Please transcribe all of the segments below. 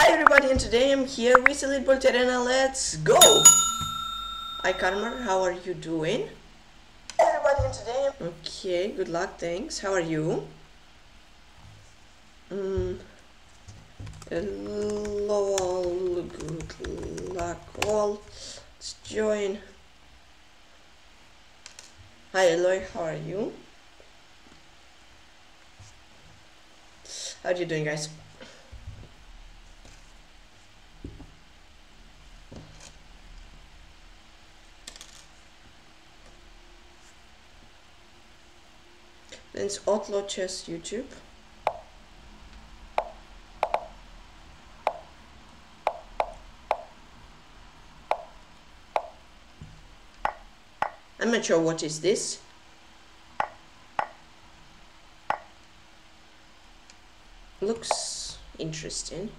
Hi everybody and today I'm here with Elite Bullet Arena, let's go! Hi Karmar, how are you doing? Hi everybody and today I'm... Okay, good luck, thanks. How are you? Mm. Hello all, good luck all. Let's join. Hi Eloy, how are you? How are you doing guys? It's Outlaw Chess YouTube. I'm not sure what is this. Looks interesting.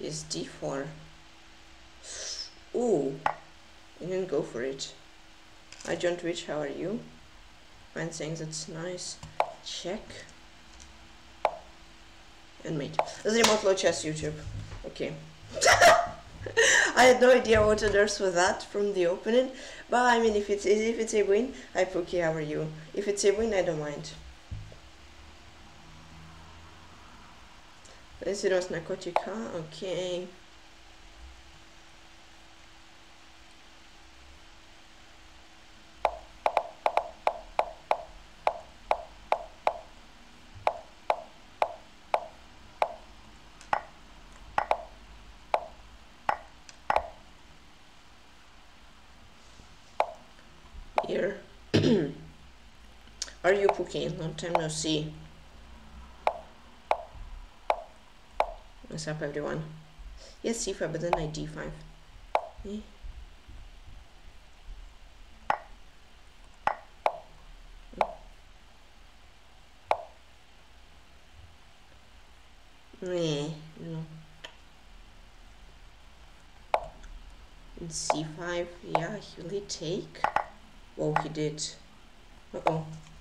Is D4. Ooh. You can go for it. I John Twitch, how are you? Man saying that's nice. Check. And mate. This is remote low chess YouTube. Okay. I had no idea what on earth was that from the opening, but I mean, if it's if it's a win, I Pookie, how are you? If it's a win, I don't mind. Vencidos narcotica, okay. Here. You Long time no see. What's up everyone? Yes, c5, but then I d5. Eh? Meh, no. And c5, yeah, he will take? Oh, he did. Uh-oh. Goodness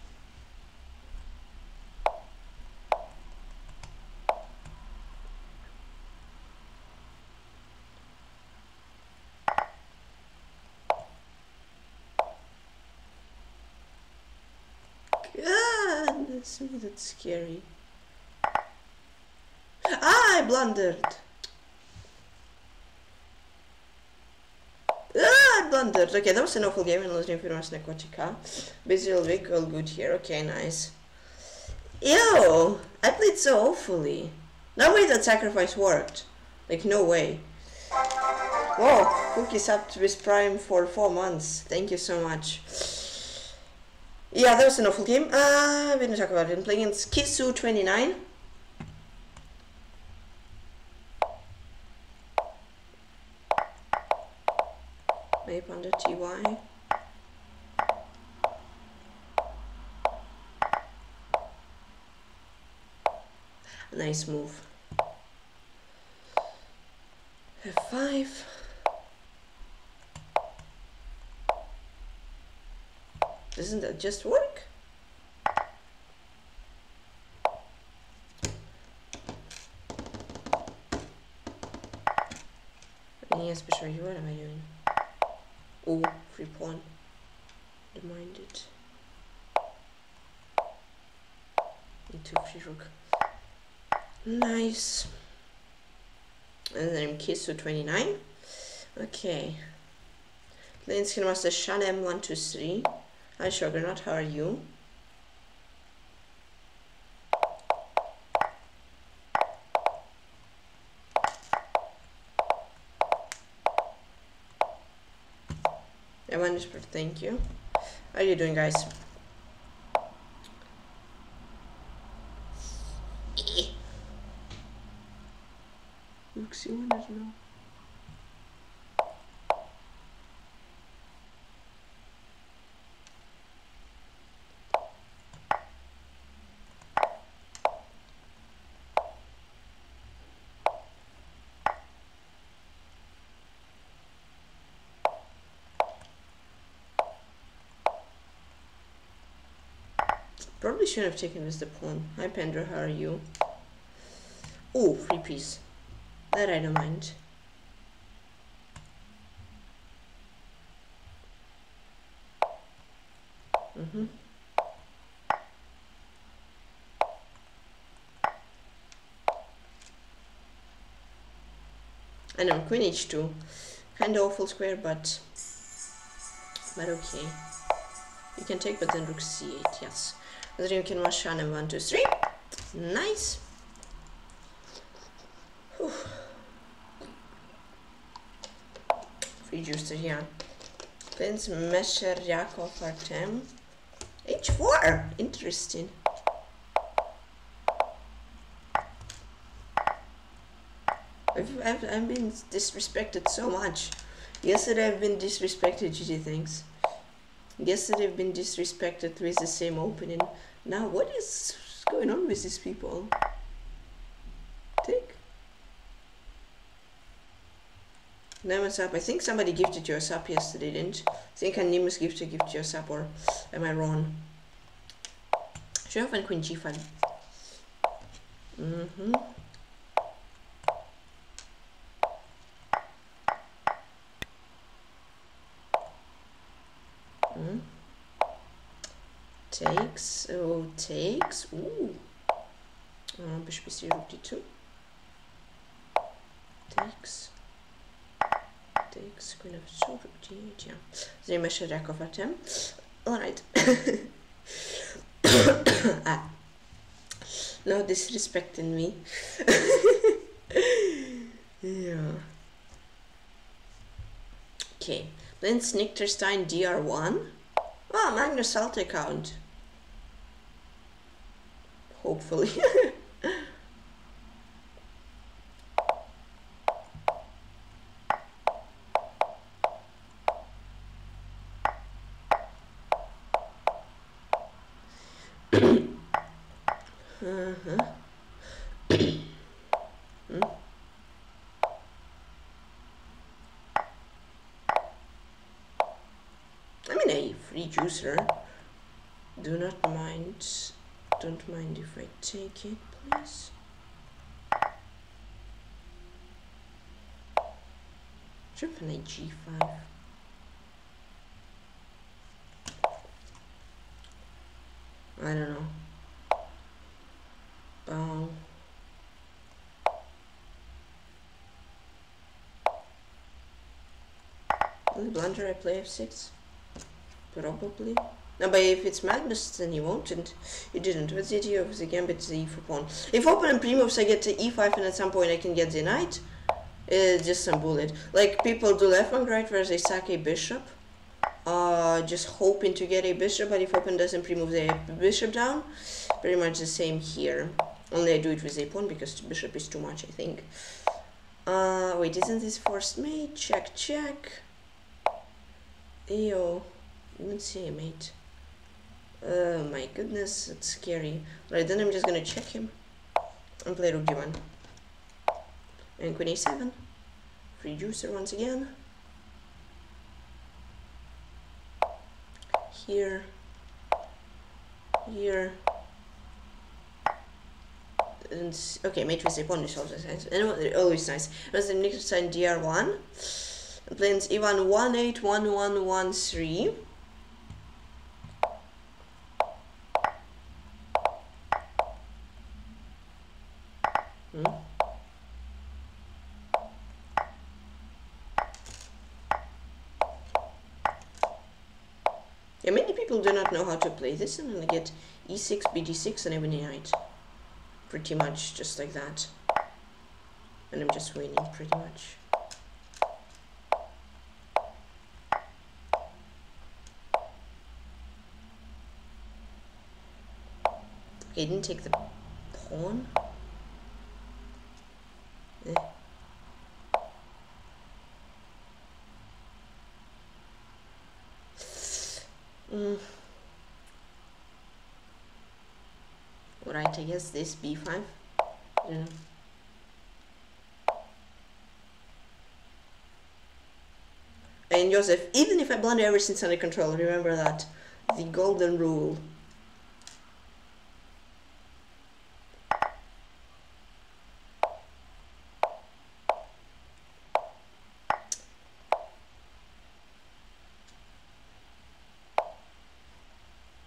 me, that's scary. Ah, I blundered. Ah, I blundered. Okay, that was an awful game and losing Firas Narcotica. Basil Vic, all good here. Okay, nice. Ew! I played so awfully. No way that sacrifice worked. Like, no way. Whoa, Cookie's up with Prime for four months. Thank you so much. Yeah, that was an awful game. Uh, we didn't talk about it. I'm playing against Kisu29. Maybe under TY. Nice move. F5. Doesn't that just work? Yes, sure, you what am I doing? Oh, free pawn. Don't mind it. Need to free rook. Nice. And then I'm Kisu 29. Okay. Playing Skin Master Shanem 123. Hi Sugarnut, how are you? Thank you. How are you doing guys? Probably shouldn't have taken this the pawn. Hi Pendra, how are you? Oh, free piece. That I don't mind. Mm-hmm. I know, queen h2. Kinda awful square, but... But okay. You can take, but then rook c8, yes. Then you can wash on 1, 2, 3. Nice. Whew. Free juicer, yeah. Prince Mesheryakov Artem. H4! Interesting. I've, I've, I've been disrespected so much. Yesterday I've been disrespected, GG things. Yesterday I've been disrespected with the same opening. Now what is going on with these people? Take. Nemus up. I think somebody gifted you a sub yesterday, didn't? I think Animus gifted gift you a sub, or am I wrong? Should have queen g5. Mm-hmm. Mm. Takes, oh, takes, ooh. C rook d2. Takes. Takes, queen of 2, rook d8, yeah. Rack of attempt. Alright. ah. No disrespecting me. yeah. Okay. Then Liechtenstein DR1. Ah, Magnus Alt account. Hopefully. uh-huh. hmm? I mean, a free juicer. Do not mind. Don't mind if I take it, please. Triple a g5. I don't know. Bow. Will blunder I play f6? Probably. No, but if it's Magnus, then you won't, and you didn't. What's the idea of the gambit the e4 pawn? If open and pre-moves, I get to e5, and at some point I can get the knight. It's just some bullet. Like, people do left and right, where they sack a bishop. Uh, just hoping to get a bishop, but if open doesn't pre-move the bishop down, pretty much the same here. Only I do it with a pawn, because the bishop is too much, I think. Uh, wait, isn't this forced mate? Check, check. Ew. Even see a mate. Oh my goodness, it's scary. Right, then I'm just gonna check him and play rook d1. And queen a7. Free juicer once again. Here. Here. And okay, mate with a pawn is always nice. And always oh, nice. That's the next sign dr1. Planes e1 1 8 1 1 1 3. Hmm? Yeah, many know how to play this and they get e6, bd6 and ebony knight. Pretty much just like that. And I'm just winning pretty much. Okay, didn't take the pawn. Eh. Mm. Right, I guess this b5. Yeah. And Joseph, even if I blunder everything's under control, remember that. The golden rule.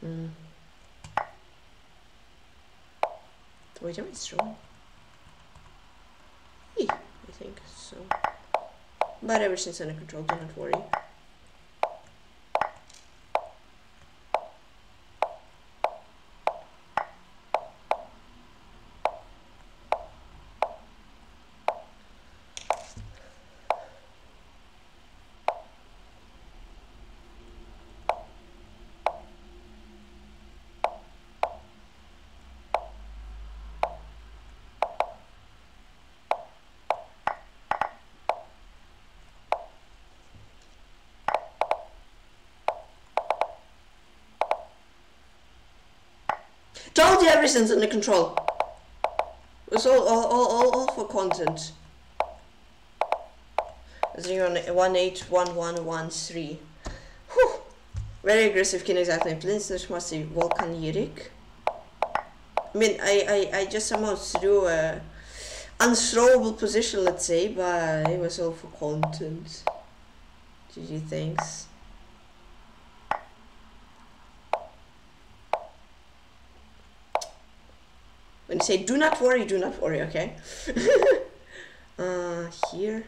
Mm. Wait, am I strong? Yeah, I think so. But everything's under control, do not worry. Told you everything's under control. It's all, all, all, all, all for content. Zero one eight one one one three. Whew. Very aggressive king exactly. Please must be volcanic. I mean I, I, I just somehow threw a unthrowable position let's say but it was all for content. GG thanks. Say do not worry, do not worry, okay? uh, here.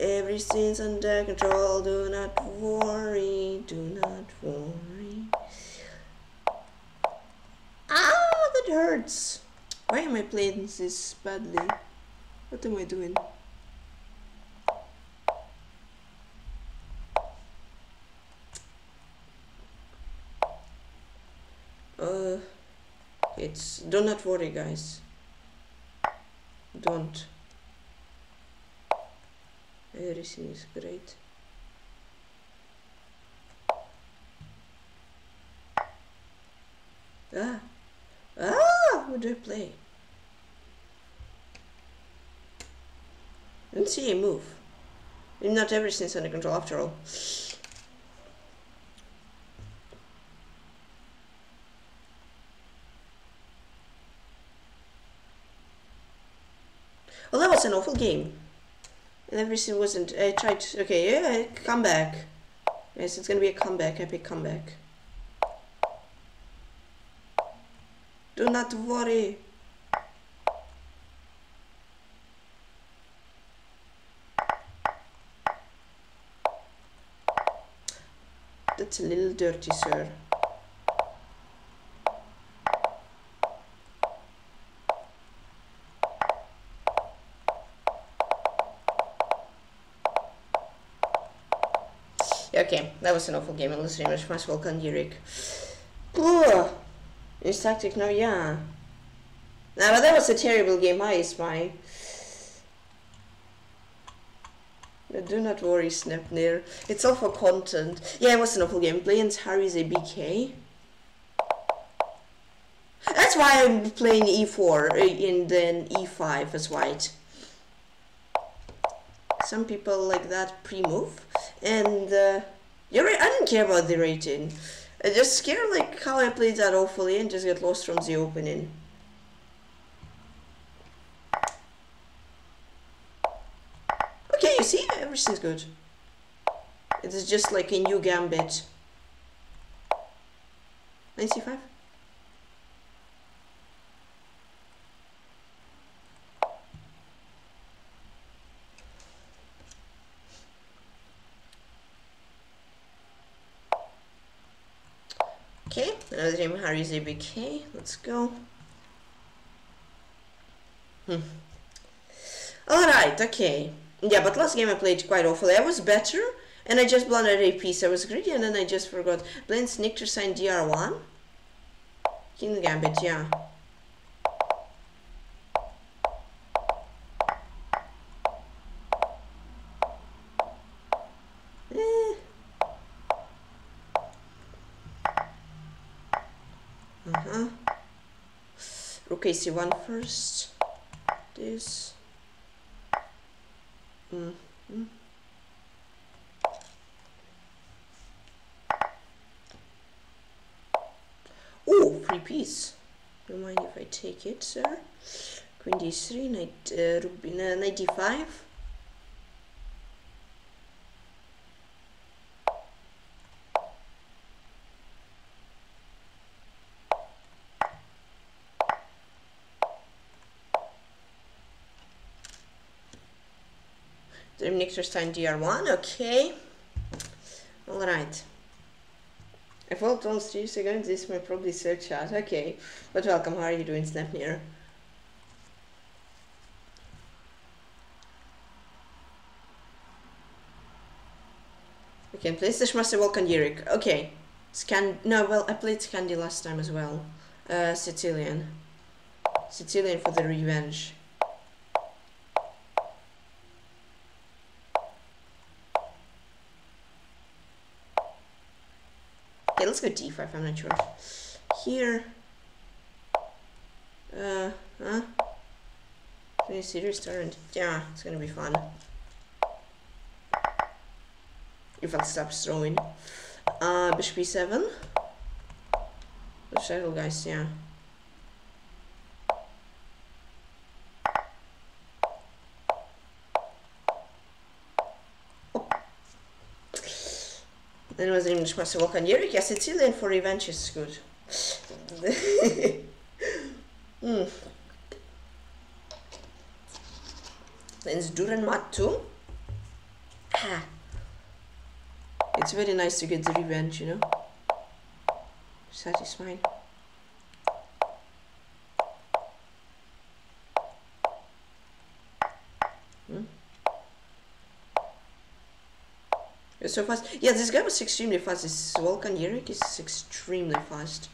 Everything's under control, do not worry, do not worry. Ah, that hurts. Why am I playing this badly? What am I doing? uh, it's do not worry guys. Don't. Everything is great. Ah. Ah what do I play? And see a move. Not everything's under control after all was an awful game. And everything wasn't. I tried. Okay, yeah, come back. Yes, it's gonna be a comeback, epic comeback. Do not worry. That's a little dirty, sir. That was an awful game. Let's rematch my Volkan Yurik. Ugh. His tactic, no, yeah. Nah, but that was a terrible game. I spy. But do not worry, Snapnir. It's all for content. Yeah, it was an awful game. Playing Harry's a BK. That's why I'm playing e4 and then e5 as white. Some people like that pre-move and uh, right, I didn't care about the rating. I just scared like how I played that awfully and just get lost from the opening. Okay, you see, everything's good. It is just like a new gambit. 95? Okay, another game Harry's ABK. Let's go. Hmm. Alright, okay. Yeah, but last game I played quite awfully. I was better, and I just blundered a piece. I was greedy, and then I just forgot. Blind Snicker sign DR1? King Gambit, yeah. okay c1 first. This. Mm oh free piece. Don't mind if i take it sir. Queen d3 knight uh, rook b9 95 exercise dr1 okay all right I don't three seconds this may probably search out okay but welcome how are you doing Snapnir? Okay. Please. This must Slash Master Volcandiric. Okay. Scan no, well I played Scandi last time as well. Uh Sicilian. Sicilian for the revenge. Go d5, I'm not sure. Here. Uh, huh? Any serious turn? Yeah, it's gonna be fun. If I stop throwing. Uh, bishop e7. The shuttle guys, yeah. Then it was English master Volkan Yerik. Yes, Sicilian for revenge is good. mm. It's Duran Matu. Ah. It's very nice to get the revenge, you know. Satisfying. Hmm? It's so fast. Yeah, this guy was extremely fast. This Volkan Yerik is extremely fast.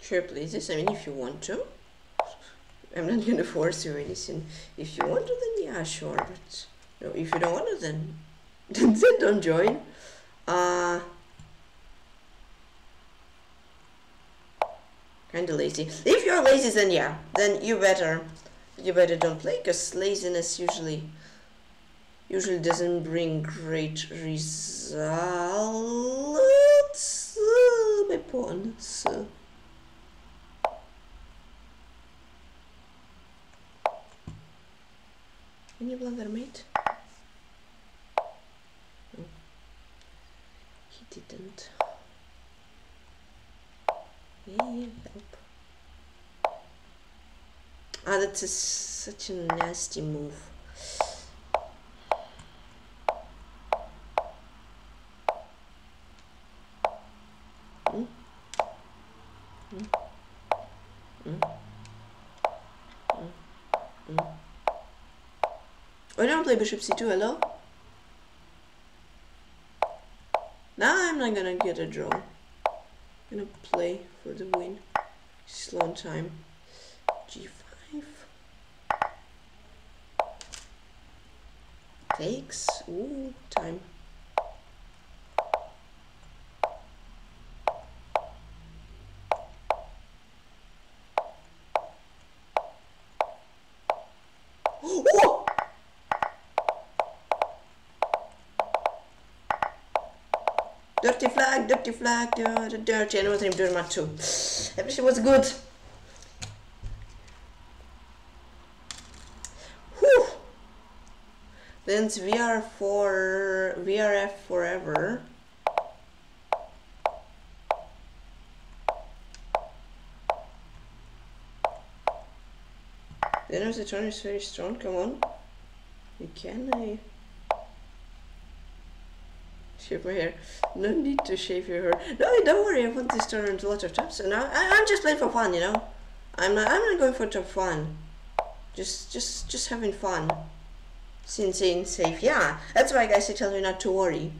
Sure, please. This. I mean, if you want to. I'm not gonna force you anything. If you want to, then yeah, sure. But no, if you don't want to, then then don't join. Uh, kinda lazy. If you're lazy, then yeah, then you better you better don't play, because laziness usually usually doesn't bring great results. Uh, my pawn. So. Any blunder mate? No. He didn't. Yeah, help. Ah, that's such a nasty move. Mm. Mm. Mm. Oh, don't play bishop c2, hello? Now I'm not gonna get a draw. I'm gonna play for the win. Slow time. g5. Takes. Time. Dirty flag, dirty flag, dirty, dirty. I know what I'm doing my too. Everything was good. Whew. Then we are for VRF forever. Then the turn is very strong. Come on. You can. I shave my hair. No need to shave your hair. No, don't worry. I want this turn into a lot of times, and I, I'm just playing for fun. You know, I'm not. I'm not going for top fun. Just, just, just having fun. Since in safe. Yeah, that's why guys I tell you not to worry.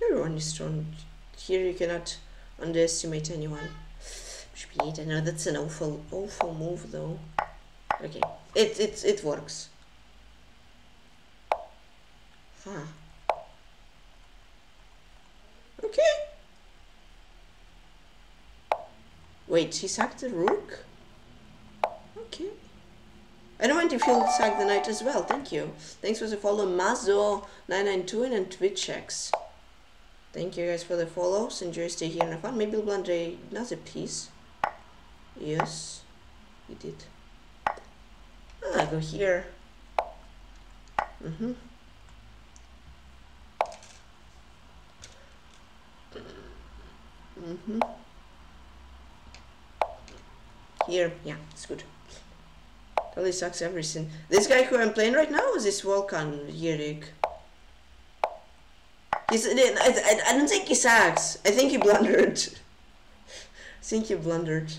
Everyone is strong. Here you cannot underestimate anyone. I know that's an awful, awful move though. Okay, it it it works. Huh. Okay. Wait, he sacked the rook? Okay. I don't mind if you'll tag the knight as well. Thank you. Thanks for the follow, Mazo992 and TwitchX. Thank you guys for the follows. Enjoy stay here and have fun. Maybe we'll blend another piece. Yes, we did. Ah, go here. Mm-hmm. Mm-hmm. Here, yeah, it's good. Totally sucks everything. This guy who I'm playing right now is this Volkan Yerik. He's, I, I, I don't think he sucks. I think he blundered. I think he blundered.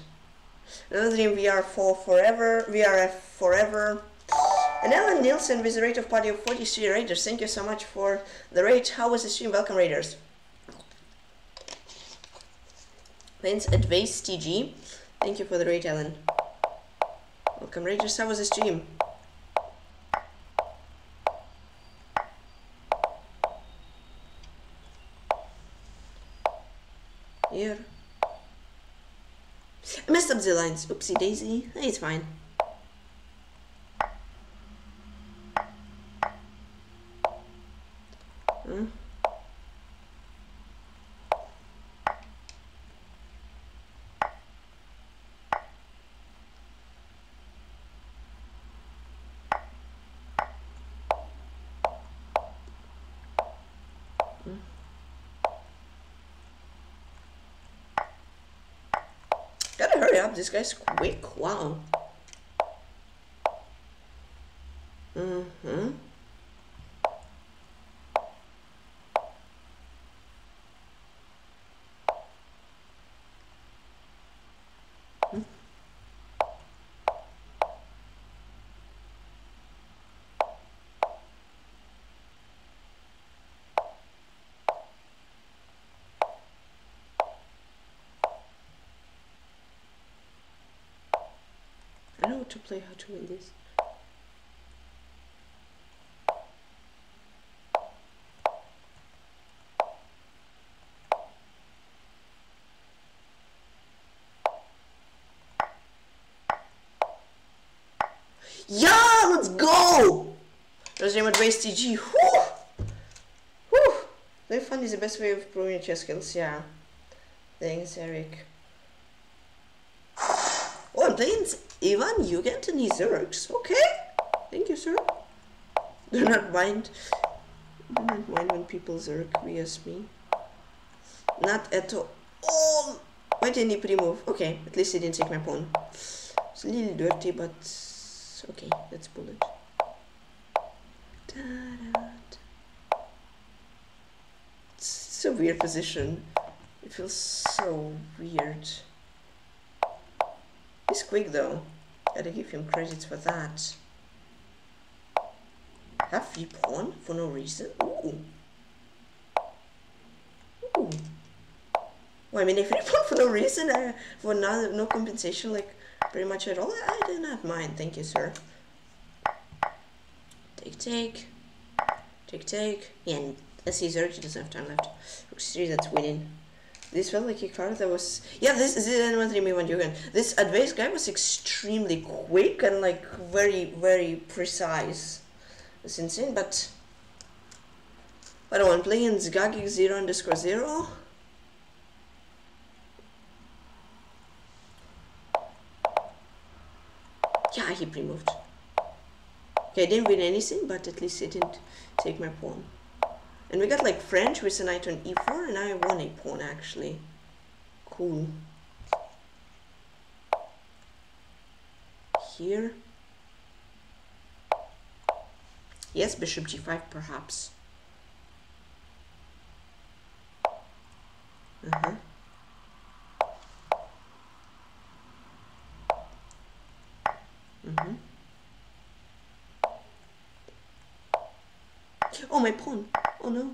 Another dream VR4 forever, VRF forever. And Alan Nielsen with a rate of party of 43 Raiders. Thank you so much for the rate. How was the stream? Welcome Raiders. Thanks Advice TG. Thank you for the rate, Alan. Welcome Raiders. How was the stream? Here. I messed up the lines. Oopsie daisy. It's fine. Hmm. Gotta hurry up, this guy's quick, wow. Mm-hmm. I know how to play how to win this. Yeah, let's go! Resume race TG. Whew! Whew! Very fun is the best way of proving your chess skills, yeah. Thanks, Eric. Oh, I'm playing Ivan you get any Zergs. Okay. Thank you, sir. Do not mind. Do not mind when people Zerg vs me. Not at all. Oh, why didn't he pre-move? Okay, at least he didn't take my pawn. It's a little dirty, but okay, let's pull it. It's a weird position. It feels so weird. He's quick though. Gotta give him credits for that. Have free pawn for no reason? Ooh. Ooh. Well, I mean, if you pawn for no reason, uh, for no, no compensation, like pretty much at all, I do not mind. Thank you, sir. Take, take. Take, take. Yeah, and as he's already doesn't have time left. Looks three, that's winning. This felt like a card that was yeah. This this is what me when you again. This advice guy was extremely quick and like very very precise. It's insane, but I don't want playing Zgagig zero underscore zero. Yeah, he pre-moved. Okay, I didn't win anything, but at least he didn't take my pawn. And we got like French with a knight on e4 and I won a pawn actually. Cool. Here. Yes, bishop g5 perhaps. Uh-huh. Mm-hmm. Oh, my pawn. Oh no.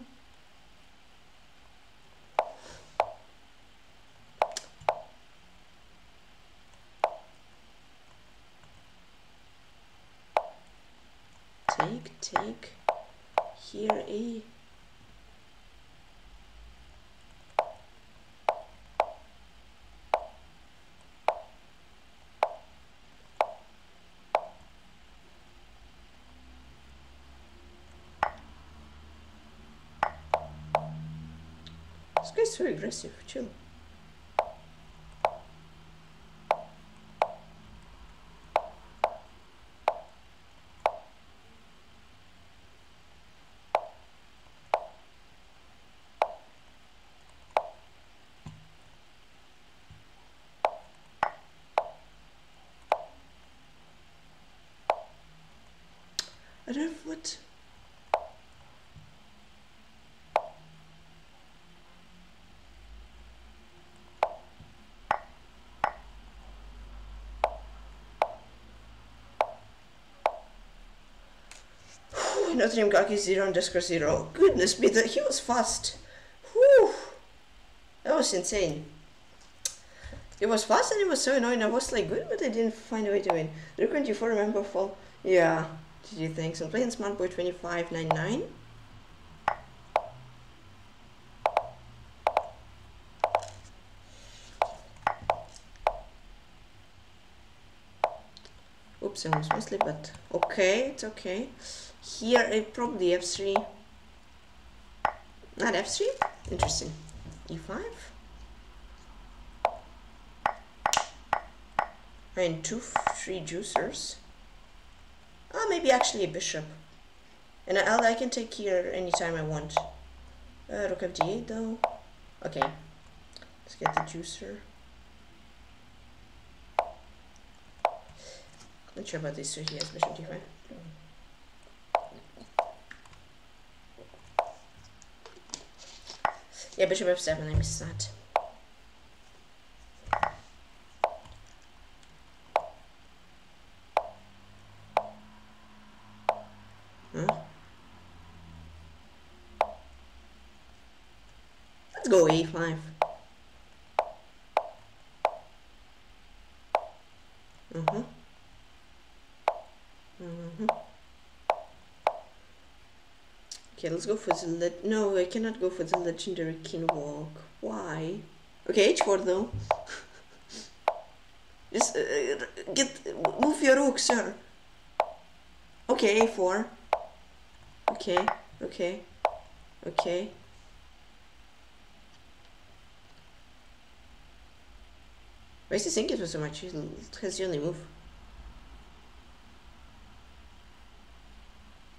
Take, take. Here A. is so aggressive. Chill. I don't know what. Notre Gaki 0 underscore 0. Goodness me, that he was fast. Whew. That was insane. It was fast and it was so annoying. I was like good, but I didn't find a way to win. Rook 24, remember fall? Yeah. GG, thanks. I'm playing Smart Boy 2599. Oops, I missed it, but okay, it's okay. Here, I probably f3. Not f3? Interesting. e5? And two, three juicers. Oh, maybe actually a bishop. And I, I can take here anytime I want. Uh, rook f8 though. Okay. Let's get the juicer. Not sure about this, so he has bishop d5. Yeah, bishop f7, I missed that. Huh? Let's go a5. Mm-hmm. Mm-hmm. Okay, let's go for the le no, I cannot go for the legendary king walk. Why? Okay, h4 though. Just uh, get move your rook, sir. Okay, a4. Okay, okay, okay. Why is he thinking so much? He has the only move.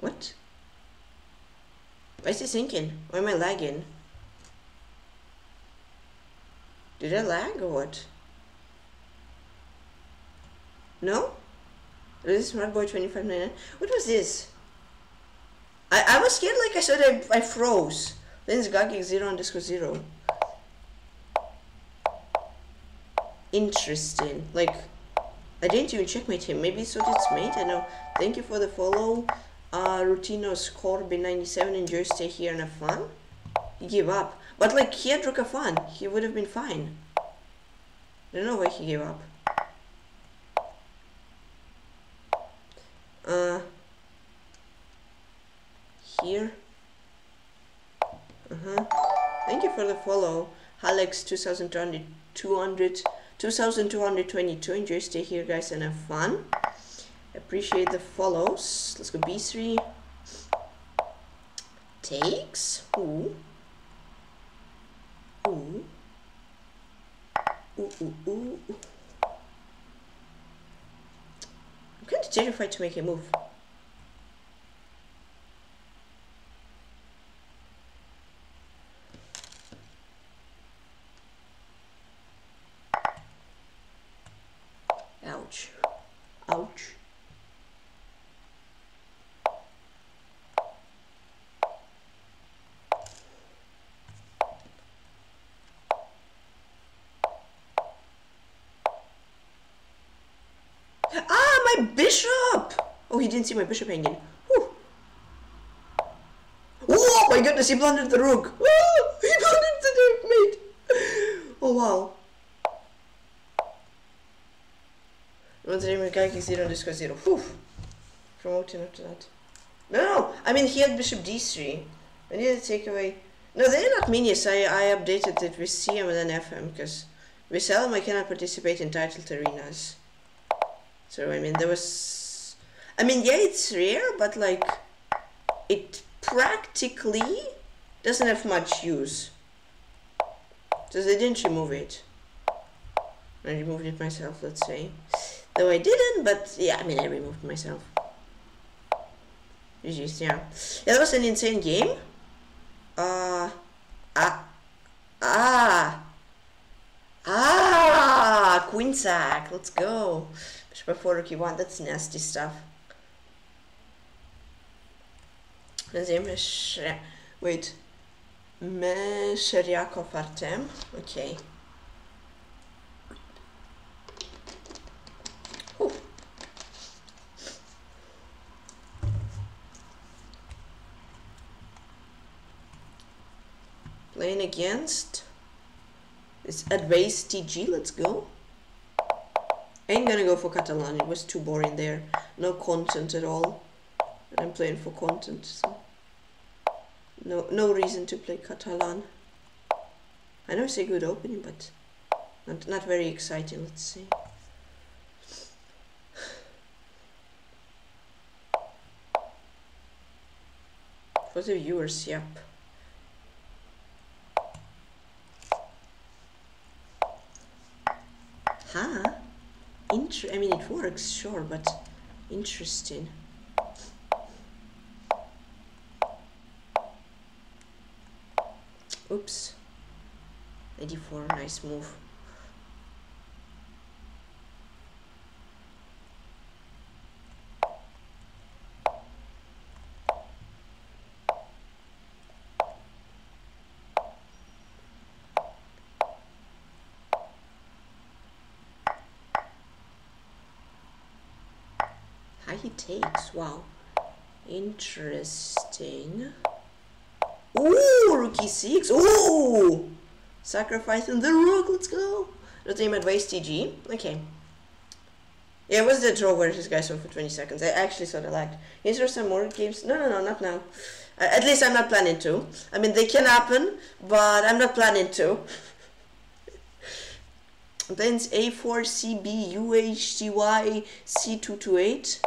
What? Why is it sinking? Why am I lagging? Did I lag or what? No? This is Smart Boy 2599. What was this? I, I was scared like I said I, I froze. Then it's Gagik 0 underscore 0. Interesting. Like, I didn't even check my team. Maybe it's what it's made. I know. Thank you for the follow. Uh, Rutinos Corbin 97 enjoy stay here and have fun. He gave up. But like, he had Rook fun. He would have been fine. I don't know why he gave up. Uh, here. Uh-huh. Thank you for the follow. Alex 2200, 200, 2222. Enjoy stay here, guys, and have fun. Appreciate the follows. Let's go b3. Takes. Ooh. Ooh. Ooh, ooh, ooh. I'm kind of terrified to make a move. Ouch. Ouch. Ah, my bishop! Oh, he didn't see my bishop hanging. Whew. Oh my goodness, he blundered the rook. Oh, he blundered the rook, mate. Oh wow. One time guy can zero underscore zero. Whew. Promoting after that. No, no, I mean he had bishop d3. I need to take away. No, they're not minions. I, I updated it with CM and then FM because with LM I cannot participate in titled arenas. So I mean there was I mean yeah it's rare but like it practically doesn't have much use. So they didn't remove it. I removed it myself, let's say. Though I didn't, but yeah, I mean, I removed myself. GG's, yeah. Yeah, that was an insane game. Uh, ah, ah, ah, Queen sack, let's go. Bishop 4, rook e1, that's nasty stuff. Wait. Mesheryakov Artem. Okay. Playing against this Advanced TG, let's go. Ain't gonna go for Catalan, it was too boring there. No content at all. And I'm playing for content, so no no reason to play Catalan. I know it's a good opening, but not not very exciting, let's see. For the viewers, yep. Huh? Inter I mean, it works, sure, but interesting. Oops. 84, nice move. How he takes. Wow. Interesting. Ooh, rook e6. Ooh! Sacrificing the rook. Let's go. The team advice TG. Okay. Yeah, it was the draw where this guy saw for 20 seconds. I actually sort of liked. Is there some more games? No, no, no, not now. Uh, at least I'm not planning to. I mean, they can happen, but I'm not planning to. then it's A4CB UHTY C228.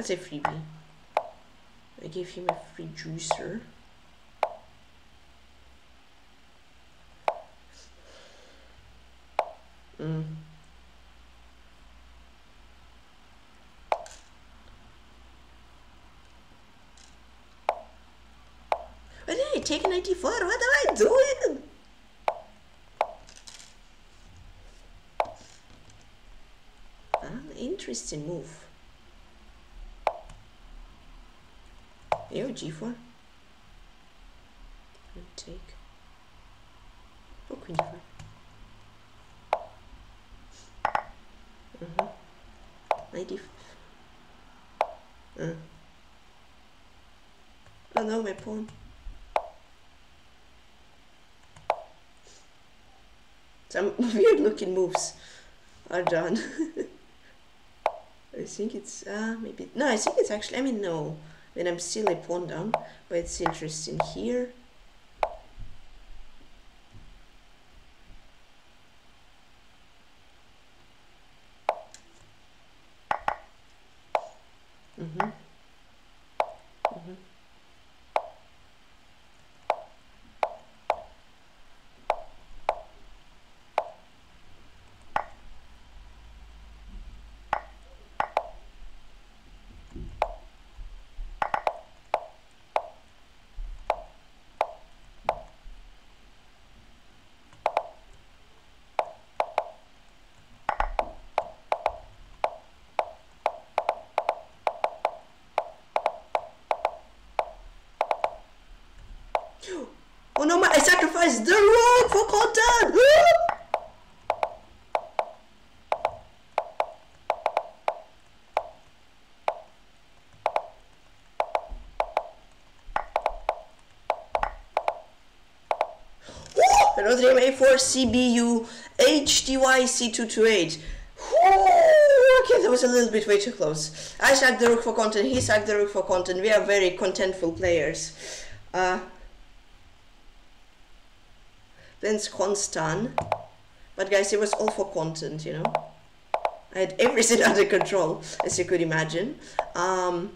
That's a freebie. I gave him a free juicer. Mm. Why did I take an 94? What am I doing? An interesting move. Yo, g4. Take. Oh, queen d5. Mm-hmm. 90. Uh. Oh no, my pawn. Some weird looking moves are done. I think it's, uh, maybe, no, I think it's actually, I mean, no when I'm still a pawn down but it's interesting here Oh no, The road for content! Rodrim A4 CBU HTY C228. Okay, that was a little bit way too close. I sacked the rook for content, he sacked the rook for content. We are very contentful players. Uh, Skonstan. But guys, it was all for content, you know. I had everything under control, as you could imagine. Um,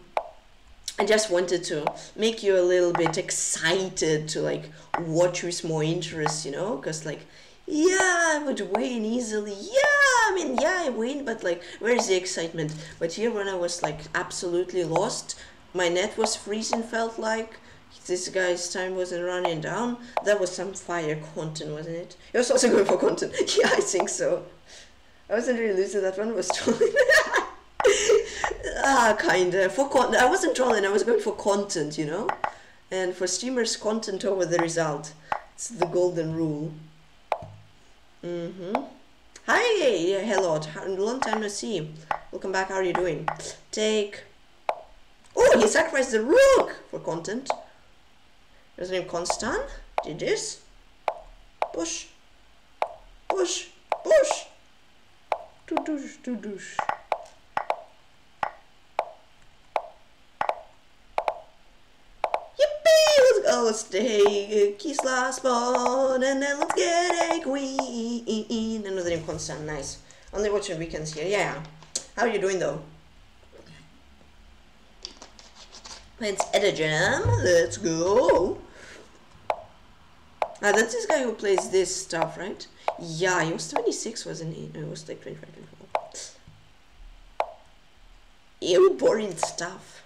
I just wanted to make you a little bit excited to like watch with more interest, you know, because like, yeah, I would win easily. Yeah, I mean, yeah, I win, but like, where's the excitement? But here, when I was like absolutely lost, my net was freezing, felt like this guy's time wasn't running down. That was some fire content, wasn't it? It was also going for content. yeah, I think so. I wasn't really losing that one. Was trolling. ah, kinda for con. I wasn't trolling. I was going for content, you know. And for streamers, content over the result. It's the golden rule. Mm-hmm. Hi, hello. Long time no see. Welcome back. How are you doing? Take. Oh, he sacrificed the rook for content. Name Constant. Did this. Push. Push. Push. Tudush, tudush. Yippee! Let's go. Let's take Kisla spawn and then let's get a queen. Another name Constant. Nice. Only watching weekends here. Yeah. How are you doing though? Let's a gem. Let's go. Ah, that's this guy who plays this stuff, right? Yeah, he was 26, wasn't he? He was like 25, 24. Ew, boring stuff.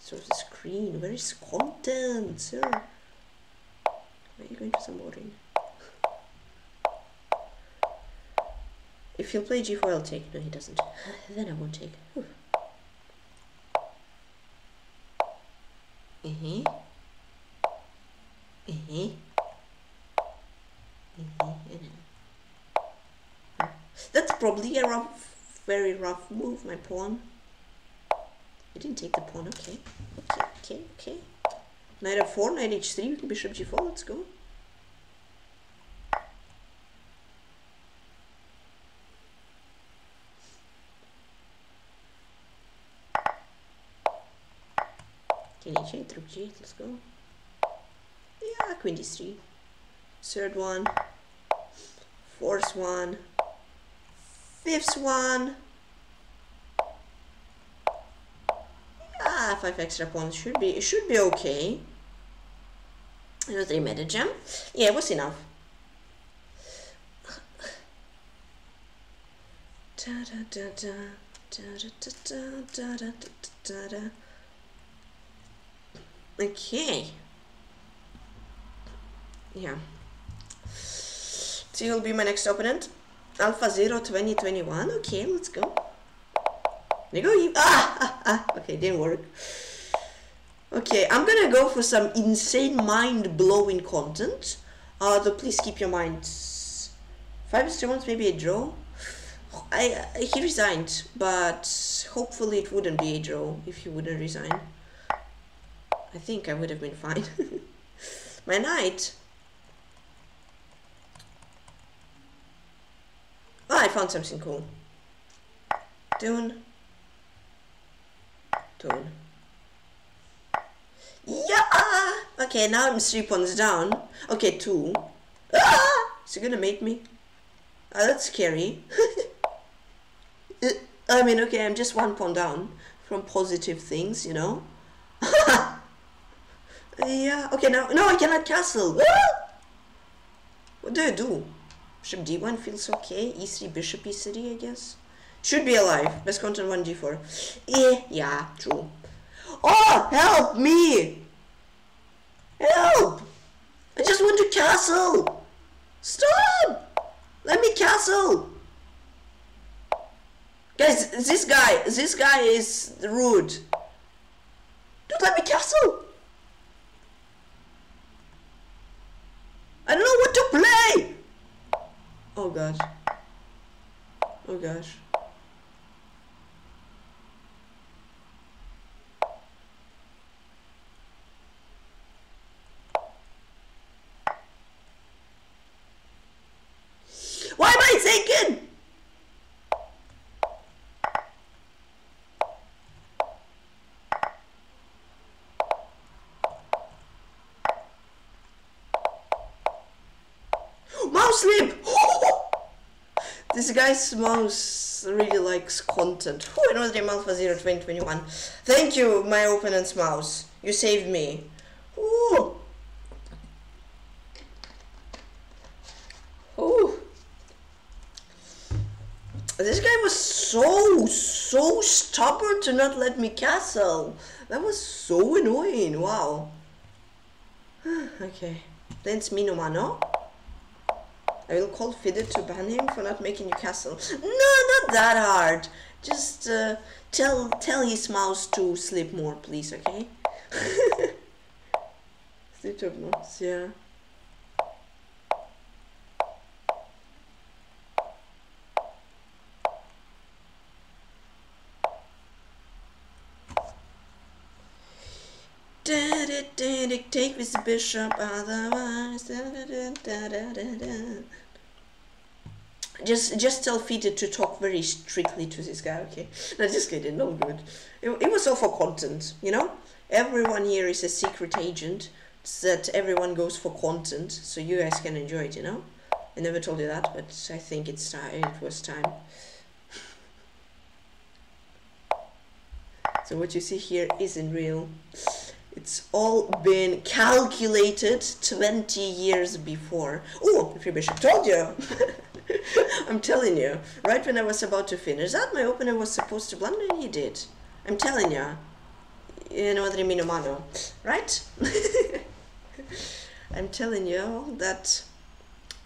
So the screen, where is content, sir? Are you going to some boring? If he'll play g4, I'll take. No, he doesn't. then I won't take. Uh-huh. Uh-huh. That's probably a rough, very rough move, my pawn. You didn't take the pawn, okay. Okay, okay, okay. Knight f4, knight h3, bishop g4, let's go. King h8, rook g8, let's go. Yeah, queen d3. Third one, fourth one, fifth one. Ah, five extra points should be it should be okay. Another meta gem. Yeah, it was enough. da Da da da da da da da da da da da. Okay. Yeah. So he'll be my next opponent. Alpha Zero 2021. Okay, let's go. There you go. Ah, ah, ah. Okay, didn't work. Okay, I'm gonna go for some insane mind-blowing content. Uh, though please keep your minds... Five stones, maybe a draw. I, I he resigned, but hopefully it wouldn't be a draw if he wouldn't resign. I think I would have been fine. My knight. Oh, I found something cool. Dune. Dune. Yeah! Okay, now I'm three pawns down. Okay, two. Ah! Is he gonna make me? Oh, that's scary. I mean, okay, I'm just one pawn down from positive things, you know? Yeah, okay, now, no, I cannot castle. Ah! What do I do? Bishop d1 feels okay. e3, bishop e3, I guess. Should be alive. Best content 1 g4. Eh, yeah, true. Oh, help me! Help! I just want to castle! Stop! Let me castle! Guys, this guy, this guy is rude. Don't let me castle! I don't know what to play! Oh gosh. Oh gosh. Why am I thinking? Mouse slip! This guy's mouse really likes content. Oh, another name Alpha 0 2021. Thank you, my opponent's mouse. You saved me. Ooh. Ooh. This guy was so, so stubborn to not let me castle. That was so annoying. Wow. okay. Lens Mino Mano. I will call FIDE to ban him for not making you castle. No, not that hard. Just uh, tell tell his mouse to sleep more, please, okay? sleep mouse, yeah. Take this bishop, otherwise. Just, just tell FIDE to talk very strictly to this guy, okay? No, just kidding, no good. It, it was all for content, you know? Everyone here is a secret agent that everyone goes for content, so you guys can enjoy it, you know? I never told you that, but I think it's time. It was time. so what you see here isn't real. It's all been calculated 20 years before. Oh, Bishop told you. I'm telling you. Right when I was about to finish that, my opener was supposed to blunder and he did. I'm telling you. You know what I mean, mano. Right? I'm telling you that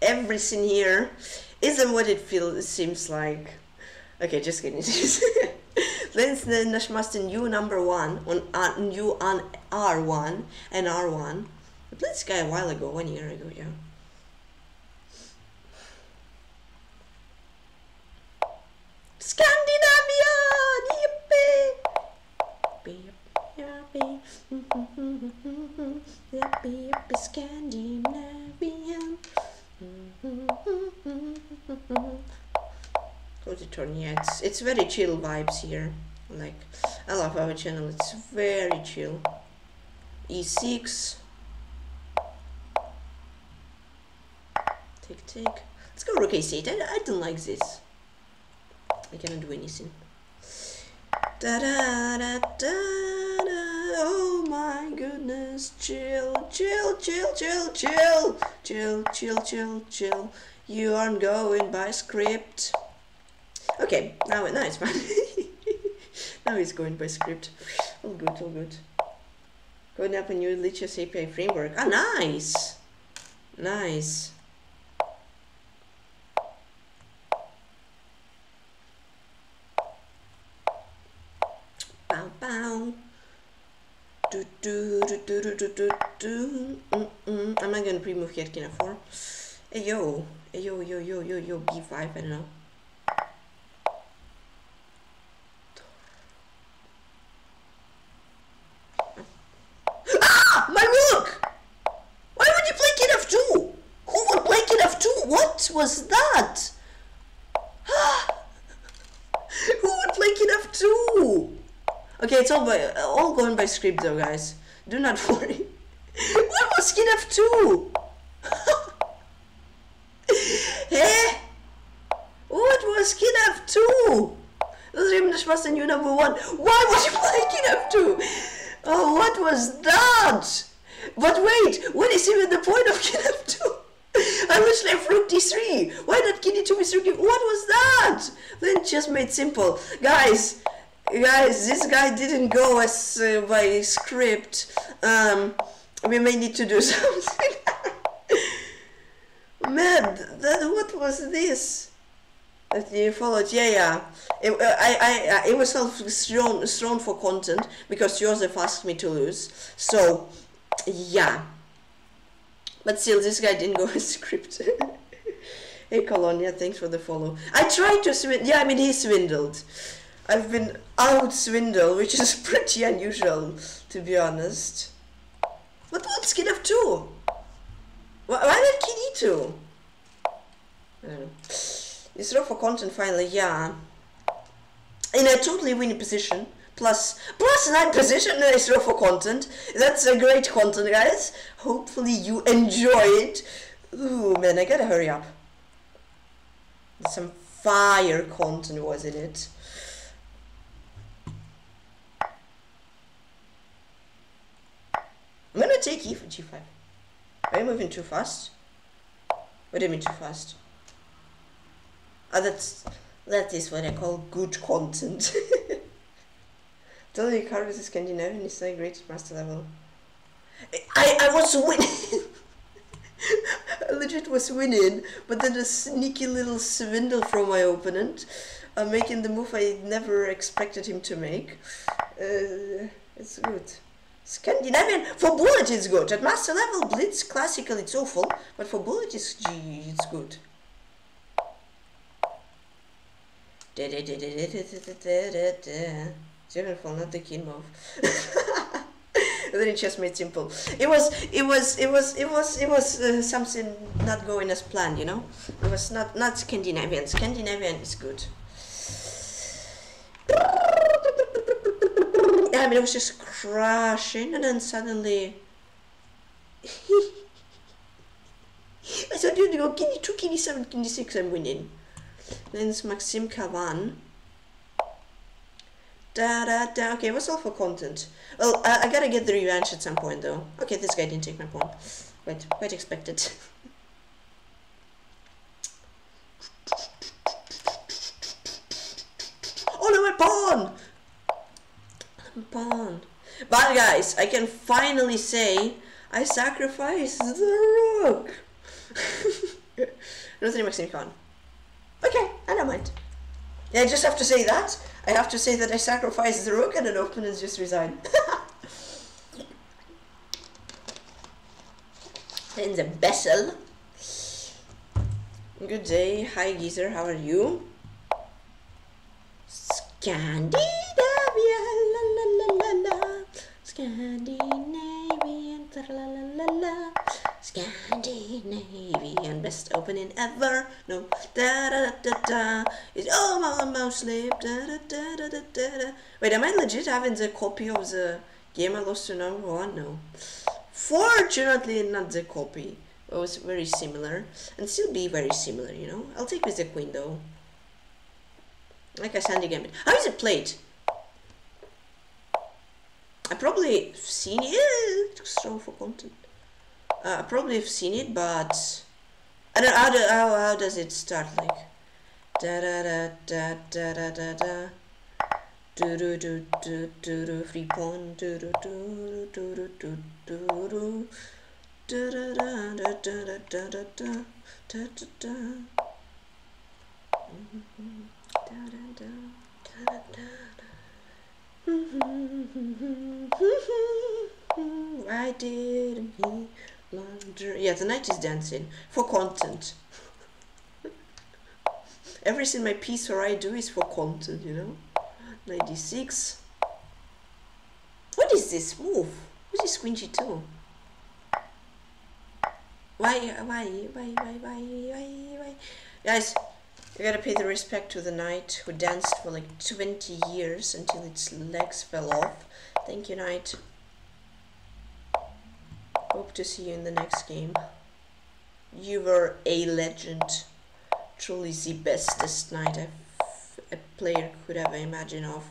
everything here isn't what it feels, it seems like. Okay, just kidding. Let's nasz new number one on uh, new on R1 and R1. I played this guy a while ago, one year ago, yeah. Scandinavia! Yippee! Yippee, yippee, yippee, Close the turn, yeah, it's, it's very chill vibes here. Like, I love our channel, it's very chill. E6. Take, take. Let's go rook a8. I, I don't like this. I cannot do anything. Da da da da. Oh my goodness. Chill, chill, chill, chill, chill. Chill, chill, chill, chill. You aren't going by script. Okay, now, now it's fine. now he's going by script. All good, all good. Going up a new Lichess API framework. Ah, nice! Nice. Bow, bow. Do, do, do, do, do, do, do, do. Mm, mm. I'm not gonna pre-move yet, Kina 4. Hey, yo. Hey, yo, yo, yo, yo, yo, B5, I don't know. Was that? Who would play King f2? Okay, it's all by all going by script though, guys. Do not worry. what was King f2? eh? What was King f2? Those Remnant was the new number one. Why would you play King f2? Oh, what was that? But wait, what is even the point of King f2? I was left rook d3. Why not king d2 with rook What was that? Then just made simple. Guys, guys, this guy didn't go as uh, by script. Um, we may need to do something. Man, that, what was this? That you followed? Yeah, yeah. It, uh, I, I, it was not thrown, thrown for content because Joseph asked me to lose. So, yeah. But still, this guy didn't go as script. hey, Colonia, thanks for the follow. I tried to swindle. Yeah, I mean, he swindled. I've been out swindled, which is pretty unusual, to be honest. But what skin of two? Why, why did king e2? I don't know. It's rough for content finally, yeah. In a totally winning position plus plus nine position is row for content. That's a great content, guys. Hopefully you enjoy it. Ooh, man, I gotta hurry up. Some fire content, wasn't it? I'm gonna take e for g5. Are you moving too fast? What do you mean too fast? Oh, that's that is what I call good content. Tell you Carve is Scandinavian is not great at master level. I I was winning. I legit was winning, but then a sneaky little swindle from my opponent, uh, making the move I never expected him to make. Uh, it's good. Scandinavian for bullet it's good. At master level blitz classical it's awful, but for bullet it's G it's good. Beautiful, not the key move. then it just made simple. It was, it was, it was, it was, it was uh, something not going as planned, you know. It was not not Scandinavian. Scandinavian is good. I mean, it was just crashing, and then suddenly. I thought you'd go Kini 2, Kini 7, Kini 6, I'm winning. Then it's Maxim Kavan. Da da da. Okay, what's all for content? Well, uh, I gotta get the revenge at some point, though. Okay, this guy didn't take my pawn. Quite, quite expected. oh no, my pawn! My pawn. But guys, I can finally say I sacrificed the rook. Nothing makes me Khan. Okay, I don't mind. Yeah, I just have to say that. I have to say that I sacrificed the rook and an opponent just resigned. In the Bessel. Good day. Hi, Geezer. How are you? Scandinavia. La la la la la. Scandinavian. La la la la. Scandinavian best opening ever. No, da da da da. It's almost sleep. Da da da da da da. Wait, am I legit having the copy of the game I lost to number one? No. Fortunately, not the copy. It was very similar and still be very similar. You know, I'll take with the queen though. Like a Sandy Gambit. How is it played? I probably seen it. Strong for content. Uh, I probably have seen it, but I don't. How do, how how does it start? Like da da da da da da da da. Do do do do do do free pawn do do do do do do do do da da da da da da da da da da da da Why didn't he Yeah, the knight is dancing for content. Everything my piece or I do is for content, you know. 96. What is this move? What is queen g2? Why, why, why, why, why, why, why? Guys, I gotta pay the respect to the knight who danced for like 20 years until its legs fell off. Thank you, knight. Hope to see you in the next game. You were a legend. Truly the bestest knight a player could ever imagine of.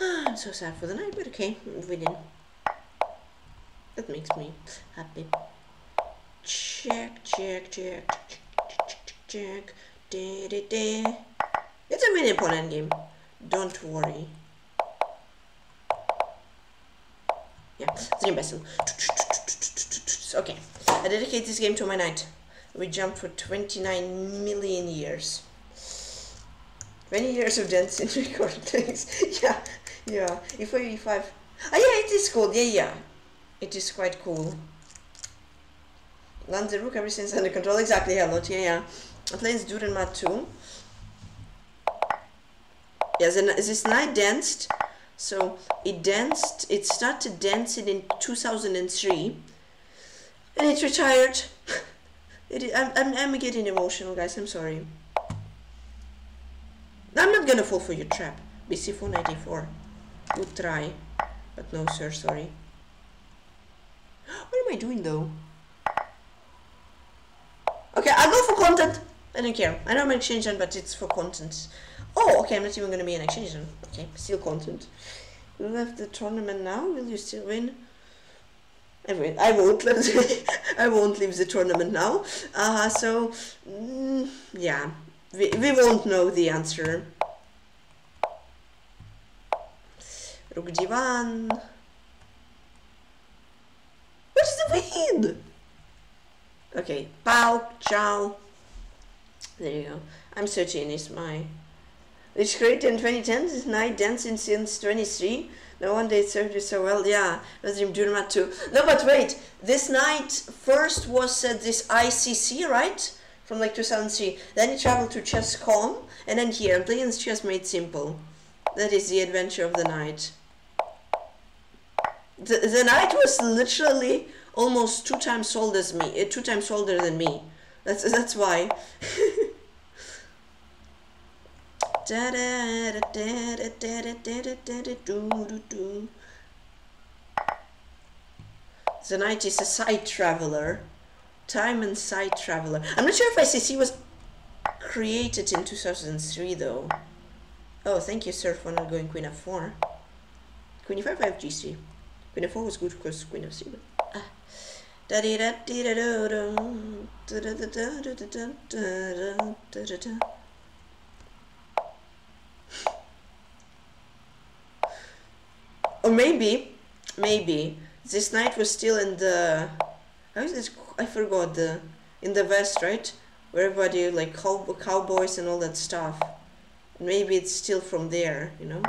I'm so sad for the night, but okay, I'm winning. That makes me happy. Check, check, check, check, check, da, da. It's a winning pawn game. Don't worry. Yeah, it's dream Okay, I dedicate this game to my knight. We jump for 29 million years. 20 years of dancing recordings. yeah, yeah. If I, if I've... Oh yeah, it is cool. Yeah, yeah. It is quite cool. Land the rook, everything's under control. Exactly, hello, yeah, yeah. I'm playing Durenmat too. Yeah, this knight danced. So it danced, it started dancing in 2003 and it's retired. it, I'm, I'm, I'm getting emotional, guys. I'm sorry. I'm not gonna fall for your trap. BC 494. Good try. But no, sir, sorry. What am I doing, though? Okay, I'll go for content. I don't care. I know I'm an exchange but it's for content. Oh, okay, I'm not even gonna be an exchange. Okay, still content. You left the tournament now. Will you still win? I. I won't. I won't leave the tournament now. Uh, so mm, yeah, we we won't know the answer. Rook d1. Where's the wind? Okay, pow, ciao. There you go. I'm searching is my it's great in 2010 this night dancing since 23 no wonder it served you so well yeah Dream Durmat too. No but wait this night first was at this ICC right? From like 2003 then he traveled to chess.com and then here playing chess made simple. That is the adventure of the night. The, the night was literally almost two times older than me uh, two times older than me. That's that's why the night is a side traveler. Time and side traveler. I'm not sure if ICC was created in 2003 though. Oh, thank you, sir, for not going Queen f4. Queen f5, 5 G3. Queen f4 was good because Queen f3. But, ah. Da da da da da da da da da da da da da da Or maybe, maybe this night was still in the. How is it? I forgot the in the West, right? Where everybody like cow, cowboys and all that stuff. Maybe it's still from there, you know.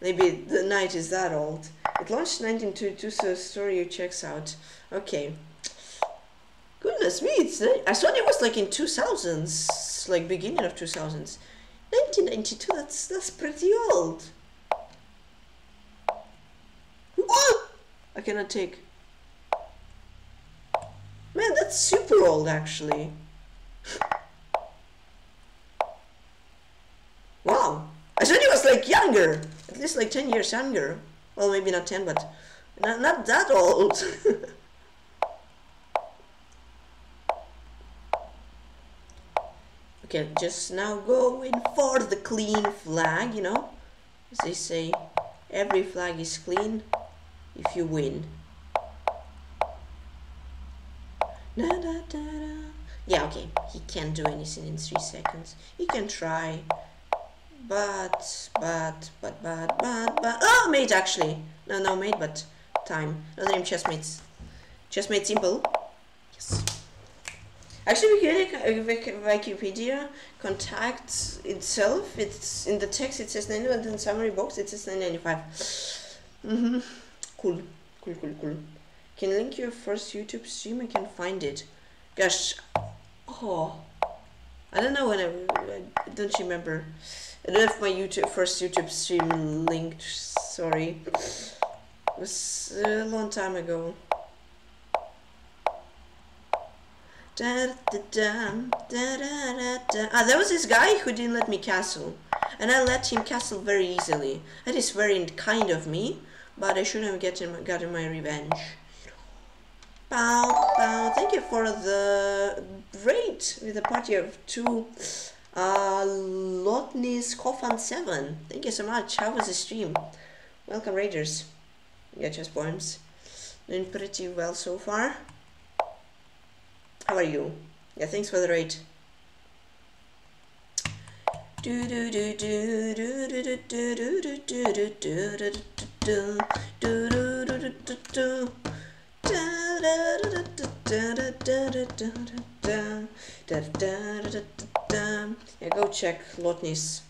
Maybe the night is that old. It launched 1922, so the story checks out. Okay. Goodness me, it's eh, I thought it was like in 2000s, like beginning of 2000s. 1992, that's that's pretty old. I cannot take. Man, that's super old actually. wow. I thought he was like younger. At least like 10 years younger. Well, maybe not 10, but not, not that old. okay, just now go in for the clean flag, you know. As they say, every flag is clean if you win. Da, da, da, yeah, okay, he can't do anything in three seconds. He can try, but, but, but, but, but, but, oh, mate, actually. No, no, mate, but time. Another name, chessmates. Chessmate simple. Yes. Actually, Wikipedia contact itself. It's in the text. It says 9, and in summary box it says 995. Mm-hmm. Cool, cool, cool, cool. Can link your first YouTube stream? I can find it. Gosh, oh, I don't know when I, I don't remember. I don't have my YouTube first YouTube stream linked. Sorry, it was a long time ago. Da, da, da, da, da, da. Ah, there was this guy who didn't let me castle, and I let him castle very easily. That is very kind of me but I shouldn't have gotten, gotten my revenge. Bow, bow. Thank you for the rate with a party of two. Uh, Lotnis Kofan 7. Thank you so much. How was the stream? Welcome, Raiders. Yeah, just poems. Doing pretty well so far. How are you? Yeah, thanks for the rate. Do do do do do do do do do do do do do do do do do do do yeah, go check Lotnis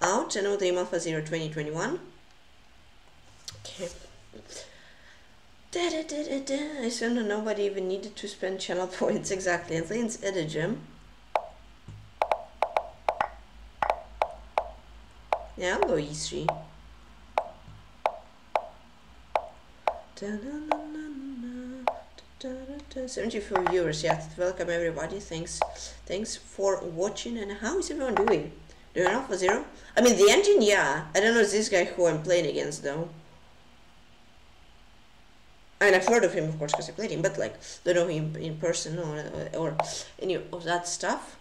out. I know the Alpha Zero 2021. Okay. Da, da, da, da. I assume that nobody even needed to spend channel points exactly. And Lane's at a gym. Yeah, I'll go E3. 74 viewers, yeah, welcome everybody, thanks thanks for watching, and how is everyone doing? Doing Alpha Zero? I mean, the engine, yeah, I don't know this guy who I'm playing against, though. Mean, I've heard of him, of course, because I played him, but, like, don't know him in person or, or any of that stuff.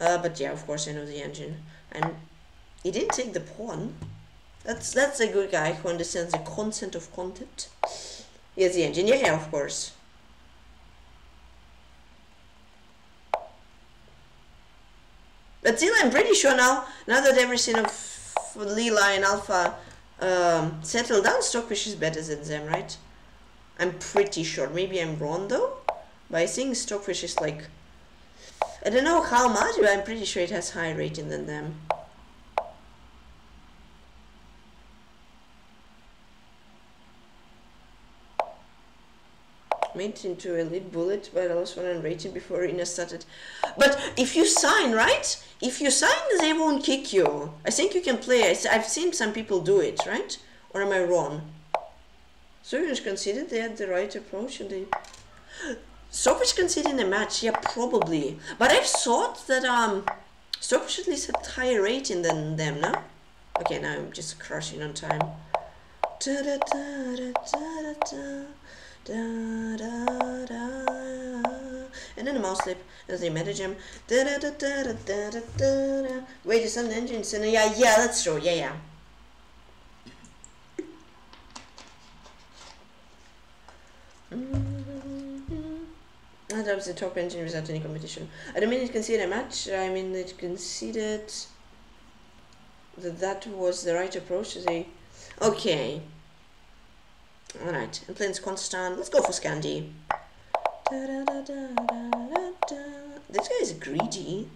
Uh, but yeah, of course I know the engine. And he didn't take the pawn. That's that's a good guy who understands the content of content. Yes, the engine. Yeah, yeah, of course. But still, I'm pretty sure now, now that everything of Leela and Alpha um, settled down, Stockfish is better than them, right? I'm pretty sure. Maybe I'm wrong though, but I think Stockfish is like, I don't know how much, but I'm pretty sure it has higher rating than them. Made into elite bullet, but I also one rating before Arena started. But if you sign, right? If you sign, they won't kick you. I think you can play. I've seen some people do it, right? Or am I wrong? Surgeons considered they had the right approach and they... Conceded in a match, yeah, probably. But I've thought that um, Stockfish at least had higher rating than them, no? Okay, now I'm just crushing on time. Da da da da da da da da da and then a mouse slip as they manage him. Da da da da da da da da. Wait, is an engine? Yeah, yeah, that's true. Yeah, yeah. That was the top engine without any competition. I don't mean it conceded a match, I mean it conceded that that was the right approach to the... Okay. Alright, and planes constant. Let's go for Scandi. This guy is greedy.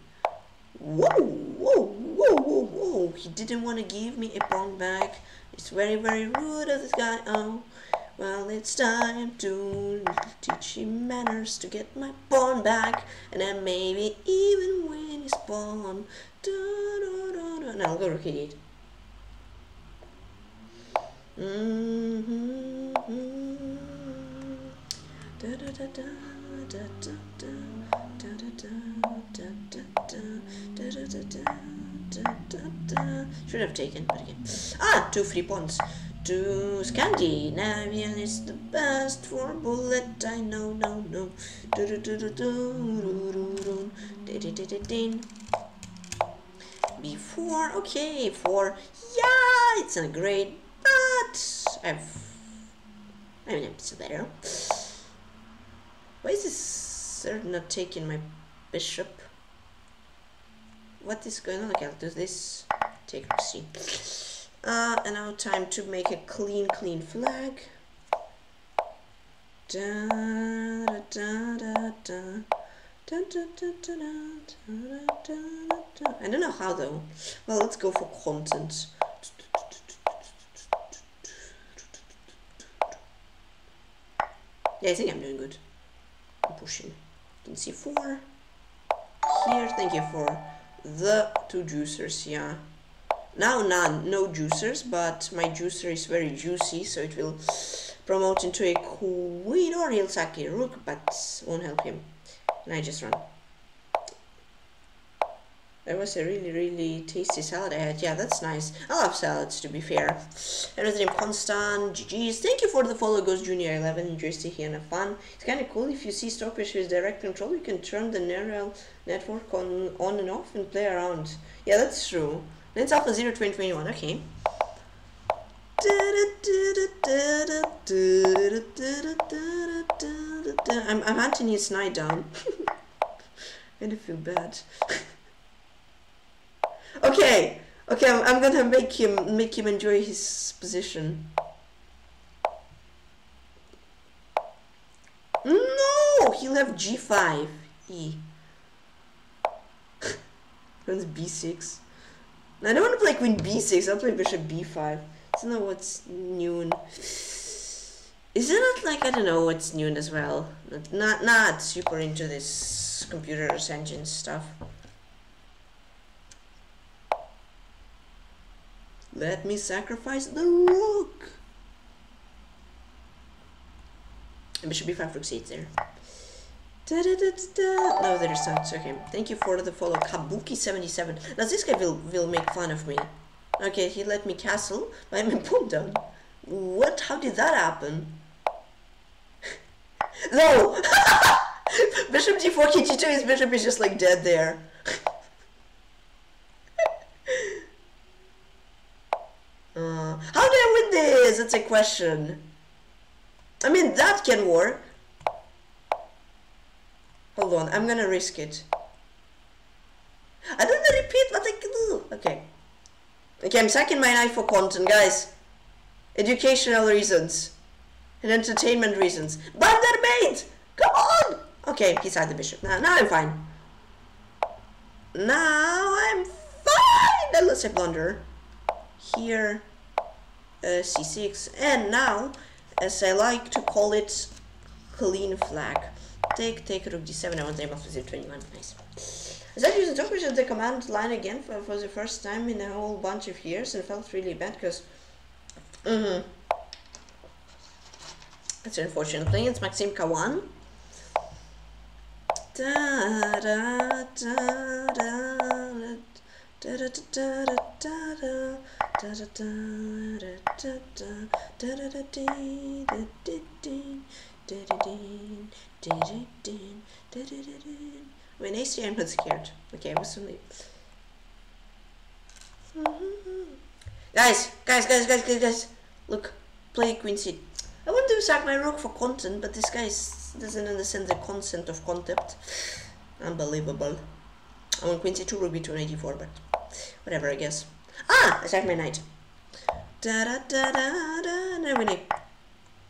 Whoa, whoa, whoa, whoa, whoa. He didn't want to give me a pawn back. It's very, very rude of this guy. Oh. Well, it's time to teach him manners to get my pawn back, and then maybe even win his pawn. I'll go rook e8. Da, da, da, da, da, da, da, da, da, da, da, da, da, da, da, da, da, da. Should have taken, but again. Ah, two free pawns to Scandinavian is the best for bullet. I know, no, no. Do do do do do do do do Before, okay, for yeah, it's not great, but I've. I mean, still there. Why is this sir not taking my bishop? What is going on? Okay, I'll do this. Take C. Uh, and now time to make a clean, clean flag. I don't know how though. Well, let's go for content. Yeah, I think I'm doing good. I'm pushing. You can see four. Here, thank you for the two juicers, yeah. Now none, no juicers, but my juicer is very juicy, so it will promote into a queen or he'll sack a rook, but won't help him. And I just run. That was a really, really tasty salad I had. Yeah, that's nice. I love salads, to be fair. And name Constant, GG's. Thank you for the follow, Ghost Junior 11. Enjoy here and have fun. It's kind of cool if you see Stockfish with direct control, you can turn the neural network on, on and off and play around. Yeah, that's true. Let's Alpha 0 2021, okay. I'm, I'm his knight down. I feel bad. okay, okay, I'm, I'm gonna make him make him enjoy his position. No, he'll have G5. E. Runs B6. I don't want to play queen b6, I'll play bishop b5. Isn't what's new? Isn't it like, I don't know what's new as well. Not, not super into this computer's engine stuff. Let me sacrifice the rook! And bishop b5 rook c8 there. Da, da, da, no, there is not. Okay, thank you for the follow. Kabuki77. Now this guy will, will make fun of me. Okay, he let me castle, but I'm in pulled down. What? How did that happen? no! bishop d4, kg2, his bishop is just like dead there. uh, how did I win this? It's a question. I mean, that can work. Hold on, I'm gonna risk it. I don't repeat what I can do. Okay. Okay, I'm sacking my knife for content, guys. Educational reasons. And entertainment reasons. Bandermate! Come on! Okay, he's had the bishop. Now, now I'm fine. Now I'm fine! Then let's say blunder. Here, uh, c6. And now, as I like to call it, clean flag. Take, take rook d7. I to able to 21. Nice. Is that using Turkish as the command line again for, for the first time in a whole bunch of years and felt really bad because. Mm hmm. That's unfortunate. Playing it's Maxim K1. Da da da da when I see I'm not scared. Okay, I was only Guys, guys, guys, guys, guys, guys. Look, play queen c. I want to sack my rook for content, but this guy doesn't understand the concept of concept. Unbelievable. I want queen c2, rook b2, 94, but whatever, I guess. Ah! I sacked my knight. Da da da da da. Now we need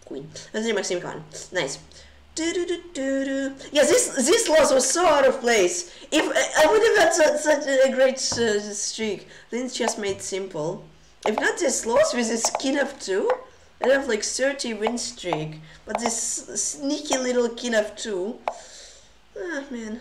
queen. That's the Maxim Khan. Nice. Do, do, do. Yeah, this this loss was so out of place. If I would have had such, such a great uh, streak, then it's just made simple. If not this loss with this king of two, I'd have like 30 win streak. But this sneaky little king of two, ah man.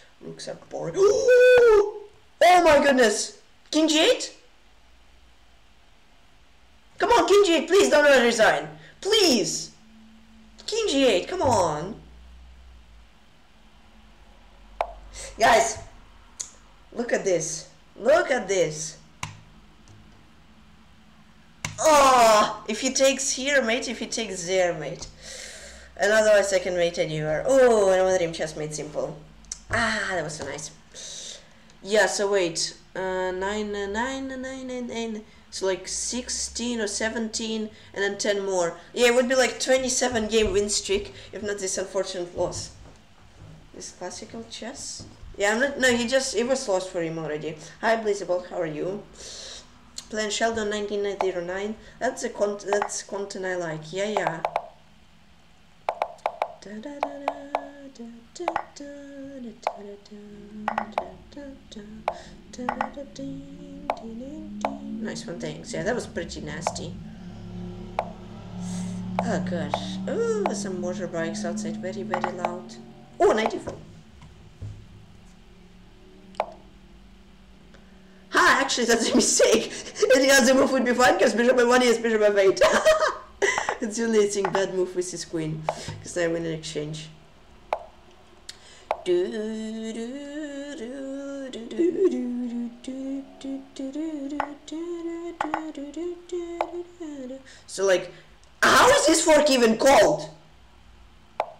Rooks are boring. Oh my goodness! King g8? Come on, King g8, please don't resign. Please! King g8, come on. Guys, look at this. Look at this. Oh, if he takes here, mate, if he takes there, mate. And otherwise I can mate anywhere. Oh, one dream chess made simple. Ah, that was so nice. Yeah, so wait. Uh, 9, uh, 9, 9, 9, 9. So like 16 or 17 and then 10 more. Yeah, it would be like 27 game win streak if not this unfortunate loss. This classical chess? Yeah, I'm not, no, he just, it was lost for him already. Hi, Blizzable, how are you? Playing Sheldon 1909. That's a con that's content I like. Yeah, yeah. Nice one, thanks. Yeah, that was pretty nasty. Oh gosh. Oh, some motorbikes outside, very, very loud. Oh, 94. Ha, actually, that's a mistake. Any other move would be fine because bishop f1 is bishop f8. it's the only thing bad move with his queen because I win an exchange. So like, how is this fork even called?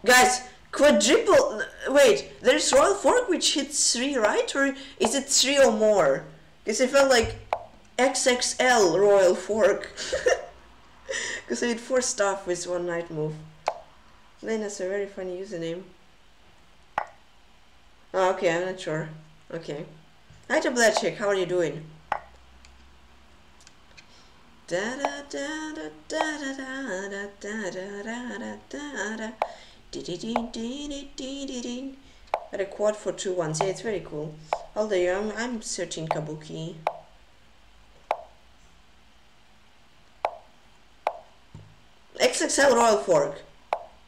Guys, quadruple, wait, there's royal fork which hits 3, right? Or is it 3 or more? Because I felt like XXL royal fork. Because I did 4 stuff with one knight move. Lena's a very funny username. Oh, okay, I'm not sure. Okay. Hi to Bladchick, how are you doing? Da da da da da da da da da da da da da da Got a quad for two ones. Yeah, it's very cool. Although I'm I'm searching Kabuki. XXL Royal Fork.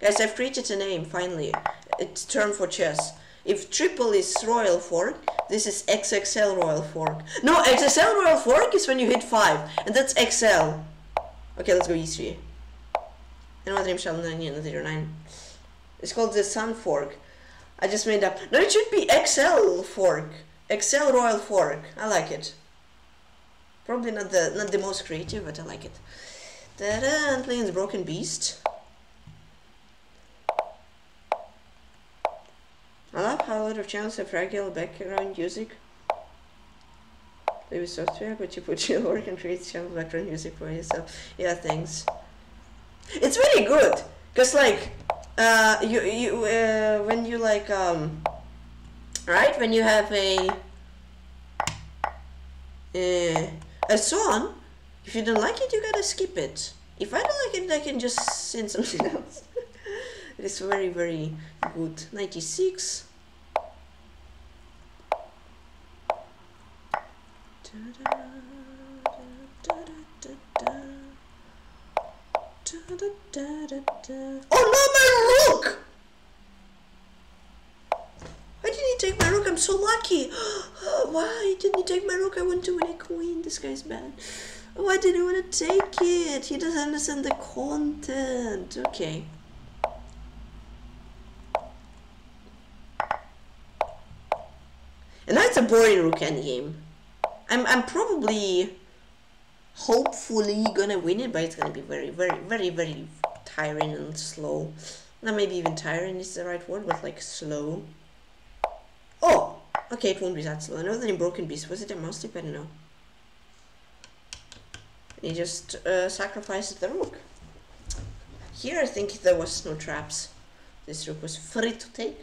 Guys, I've created a name finally. It's term for chess. If triple is royal fork, this is XXL royal fork. No, XXL royal fork is when you hit 5, and that's XL. Okay, let's go E3. And 9 It's called the Sun fork. I just made up. No, it should be XL fork. XL royal fork. I like it. Probably not the not the most creative, but I like it. Ta-da! I'm playing the Broken Beast. I love how a lot of channels have regular background music. Play with software, but you put your work and create channel background music for yourself. Yeah, thanks. It's really good, cause like, uh, you you uh, when you like um, right when you have a uh, a song, if you don't like it, you gotta skip it. If I don't like it, I can just sing something else. It is very very good. 96. Oh no, my rook! Why didn't he take my rook? I'm so lucky. Why didn't he take my rook? I want to win a queen. This guy's bad. Why didn't he want to take it? He doesn't understand the content. Okay. And now it's a boring rook endgame. I'm, I'm probably hopefully gonna win it, but it's gonna be very, very, very, very tiring and slow. Not maybe even tiring is the right word, but like slow. Oh! Okay, it won't be that slow. I know that in Broken Beast, was it a mouse tip? I don't know. He just uh, the rook. Here I think there was no traps. This rook was free to take.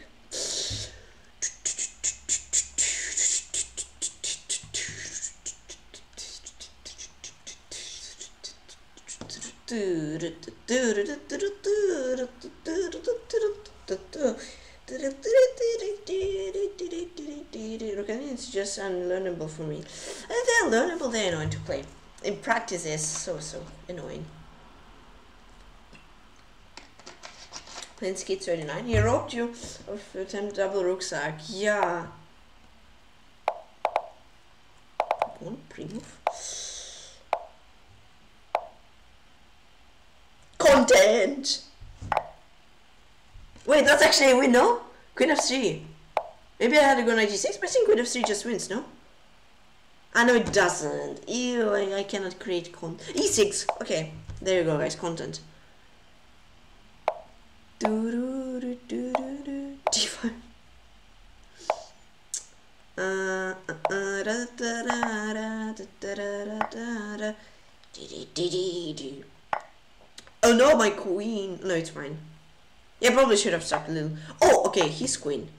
It's just unlearnable for me. And they're learnable, they're annoying to play. In practice, it's so, so annoying. Linsky 39. He robbed you of attempt double rook sac. Yeah. One pre-move. Content! Wait, that's actually a win, no? Queen of 3. Maybe I had to go 96, but I think Queen of 3 just wins, no? I know it doesn't. Ew, I, I cannot create content. E6! Okay, there you go, guys, content. D5. Oh no, my queen. No, it's fine. Yeah, probably should have stuck a little. Oh, okay, he's queen.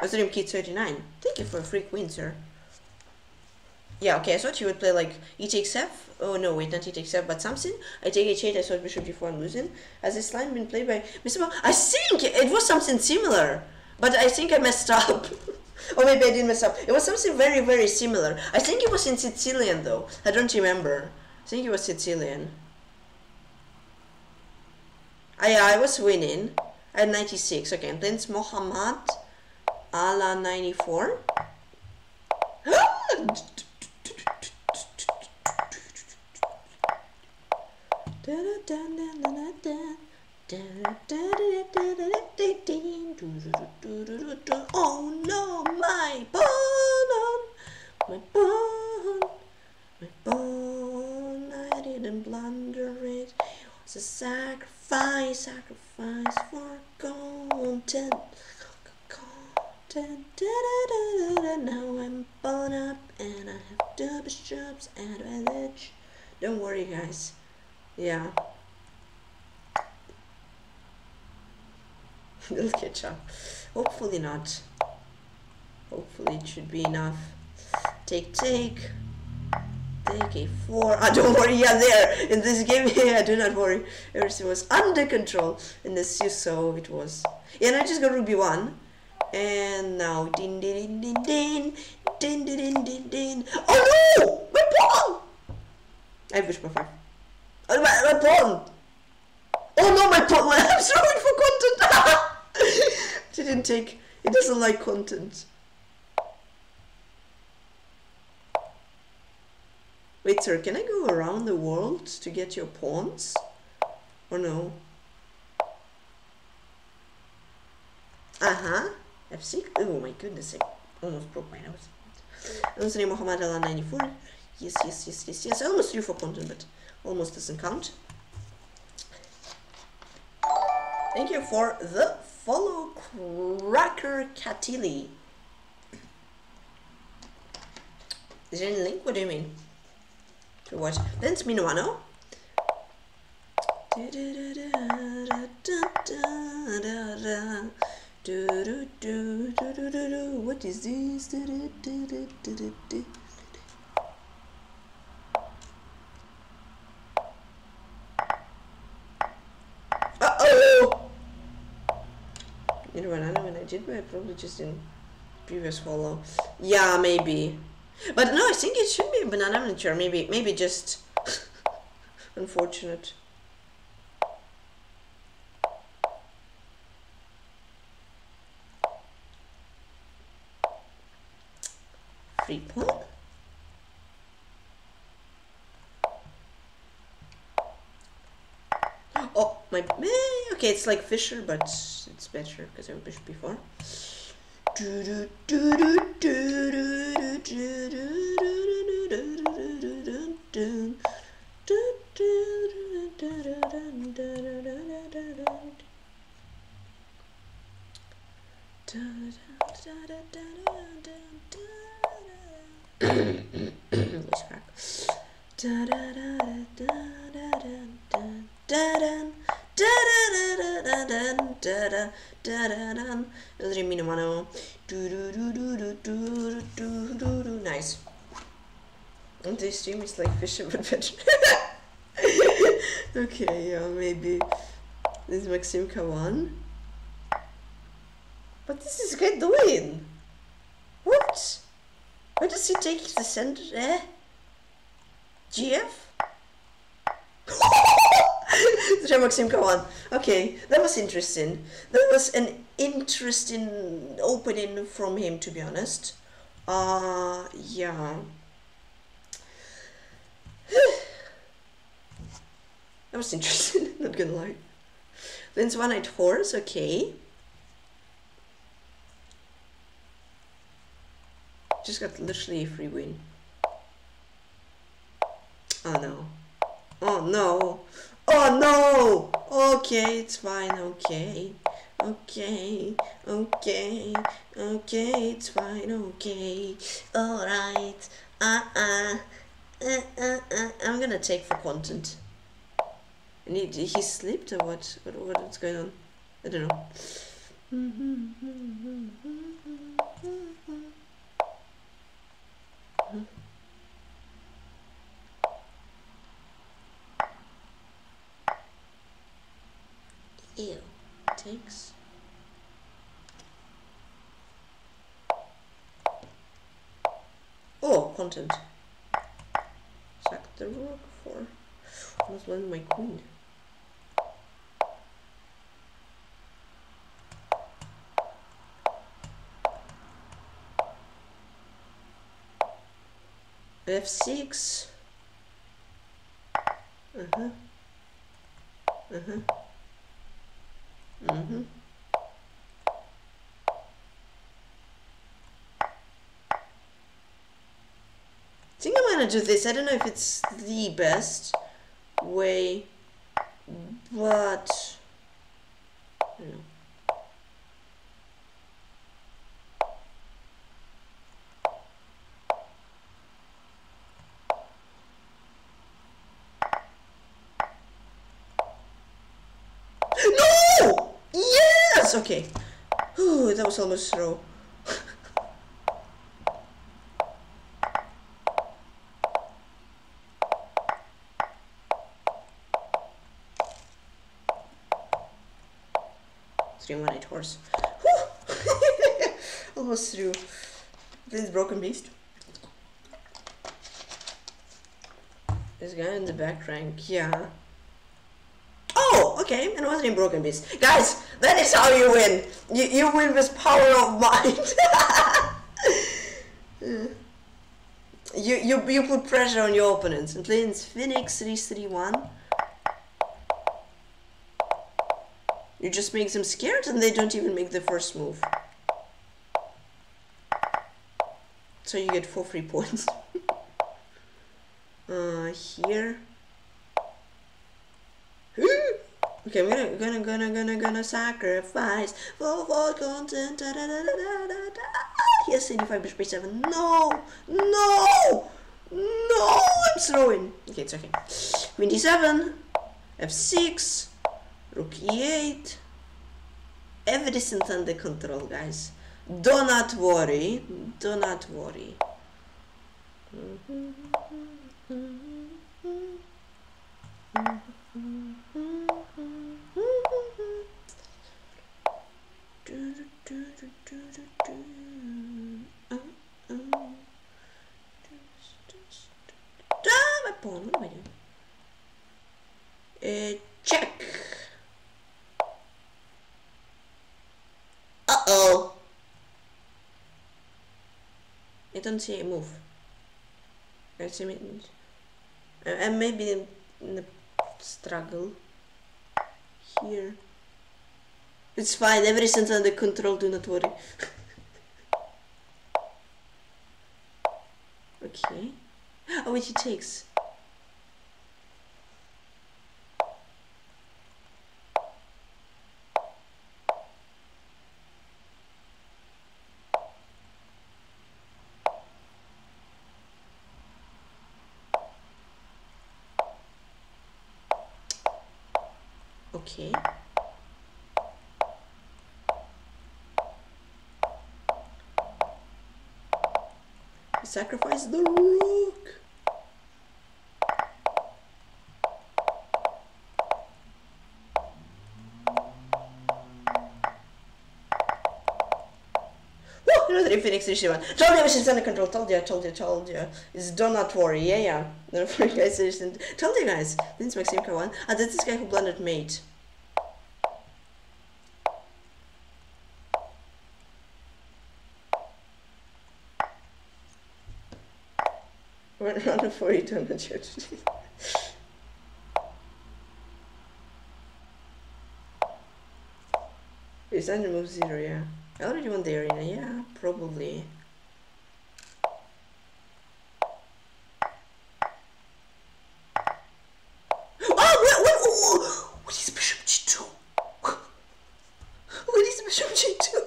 Azrim Kid 39. Thank you for a free queen, sir. Yeah, okay, I thought you would play like e takes f. Oh no, wait, not e takes f, but something. I take h8, I thought bishop g4 and losing. Has this line been played by Mr. I think it was something similar, but I think I messed up. or maybe I didn't mess up. It was something very, very similar. I think it was in Sicilian though. I don't remember. I think it was Sicilian. I, I was winning at 96. Okay, Prince Mohammed Ala 94. Oh no, my bone, my bone, my bone, I didn't blunder it. It was a sacrifice, sacrifice for content. Content. Now I'm born up and I have double bishops and a ledge. Don't worry, guys. Yeah. They'll catch up. Hopefully not. Hopefully it should be enough. Take, take. A four. Ah, don't worry, yeah, there. In this game, yeah, do not worry. Everything was under control. And this you saw it was. Yeah, and I just got ruby one. And now, din din din din din din din din din. Oh no! My pawn! I have my five. Oh, my, my pawn! Oh no, my pawn! I'm sorry for content! Didn't take It doesn't like content. Wait, sir, can I go around the world to get your pawns? Or no? Uh-huh. F6? Oh my goodness, I almost broke my nose. Username Mohammed 94 Yes, yes, yes, yes, yes. I almost threw for content, but almost doesn't count. Thank you for the follow, Cracker Catili. Is there any link? What do you mean? To what? Lens Minuano. What is this? Uh-oh! You know what, I know when I did, but I probably just in previous follow. Yeah, maybe. But no, I think it should be a banana miniature. Maybe, maybe just unfortunate. Free point. Oh, my... eh, Okay, it's like Fischer, but it's better because I wished before da da Voice crack. Nice. And this stream is like but better. okay, yeah, maybe. This is Maxim Kawan. What is this guy doing? What? Why does he take the center? Eh? GF? Sir Maxim Kawan. Okay, that was interesting. That was an interesting opening from him, to be honest. Uh, yeah. that was interesting, not gonna lie. Then one night horse, okay. Just got literally a free win. Oh no. Oh no. Oh no! Okay, it's fine, okay. Okay, okay, okay, it's fine, okay. Alright. Uh uh. Uh, uh, uh. I'm gonna take for content. And he, he or what? what? What's going on? I don't know. Ew. Takes. Oh, content. Sack the rook for. Almost won my queen. F6. Uh-huh. Uh-huh. Mm-hmm. I think I'm gonna do this. I don't know if it's the best way, but I don't know. No! Yes! Okay. Ooh, that was almost throw. Three one eight horse. Almost through. This broken beast. This guy in the back rank, yeah. Oh, Okay, and what's in Broken Beast? Guys, that is how you win. You, you win with power of mind. you, you, you put pressure on your opponents. And plays Phoenix 331. You just make them scared and they don't even make the first move. So you get four free points. uh, here. Okay, I'm gonna gonna gonna gonna gonna sacrifice for for content. Da, da, da, da, da, da. Here's 85 bishop 7 No! No! No! I'm throwing. Okay, it's okay. Queen d7, f6, rook e8. Everything's under control, guys. Do not worry. Do not worry. Mm-hmm. Mm-hmm. Mm-hmm. My pawn. What am I doing? Uh, check. Uh oh. I don't see a move. I see. Uh, and maybe in the struggle here. It's fine, everything's under control, do not worry. okay. Oh, wait, he takes. Okay. Sacrifice the rook. Woo! Another Phoenix 31. Told you she's under control. Told you, told you, told you. It's do not worry. Yeah, yeah. Don't worry, guys. Told you guys. This is Maxim Kawan. And that's this guy who blundered mate. Run, run for it on the church. Is that the zero? area? I already won the arena. Yeah, probably. Oh, what, what, oh, what is Bishop G2? What is Bishop G2?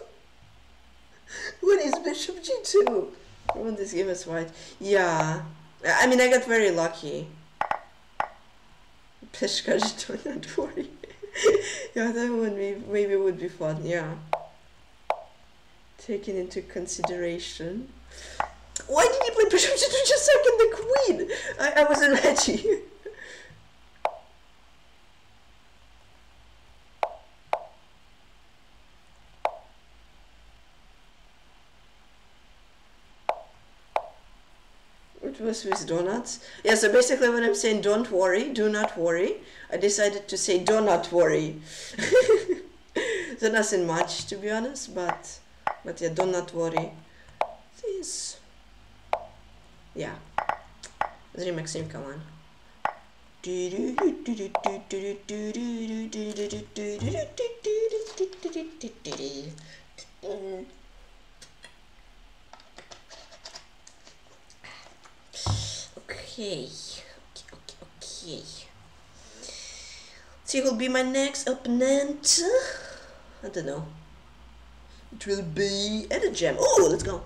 What is Bishop G2? I want this game is white. Yeah. I mean, I got very lucky. Peshka G2, don't worry. yeah, that would be, maybe would be fun, yeah. Taken into consideration. Why did he play Bishop G2 just second the queen? I, I wasn't ready. It was with donuts. Yeah, so basically when I'm saying don't worry, do not worry, I decided to say do not worry. so nothing much to be honest, but but yeah, do not worry. This yeah. The Maxim come on. okay okay okay okay so will be my next opponent I don't know it will be at gem oh let's go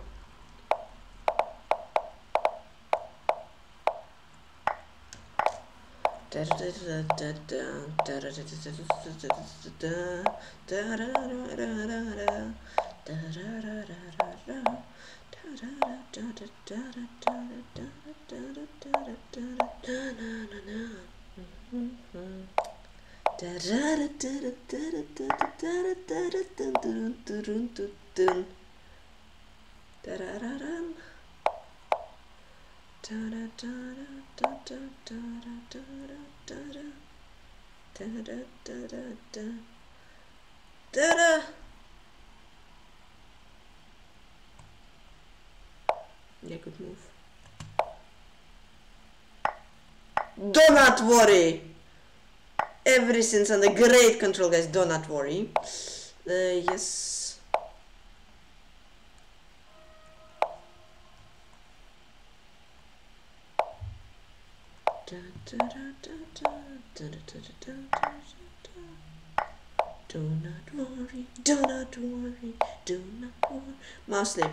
yeah, good move. do not worry everything's under great control guys do not worry uh, yes do not worry, do not worry, do not worry. Mouse sleep.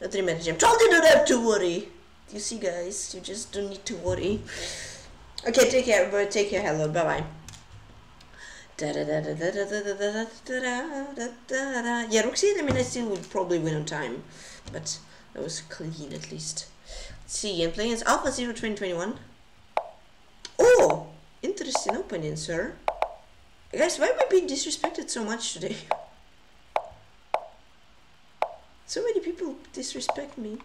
Not really i'm Told you not have to worry. You see, guys, you just don't need to worry. Okay, take care, but take care. Hello, bye bye. Yeah, Roxy, I mean, I still would probably win on time, but that was clean at least. Let's see, and playing Alpha Zero 2021. Oh, interesting opening, sir. Guys, why am I being disrespected so much today? So many people disrespect me.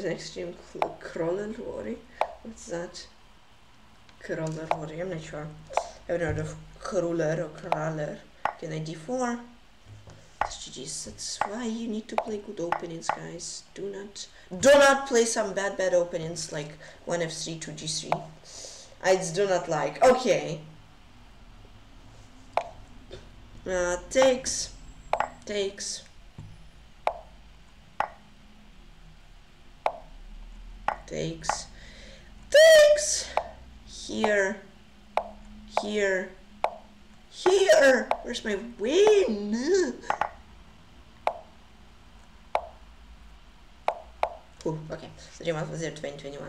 The extreme crawler worry. What's that? Crawler worry, I'm not sure. I haven't heard of crawler or crawler. Can I d4? GG's. That's why you need to play good openings, guys. Do not, do not play some bad, bad openings like 1f3, 2g3. I do not like. Okay. Uh, takes, takes. Takes, takes. Here, here, here. Where's my win? Ooh, okay. So Dream Alpha 0 2021.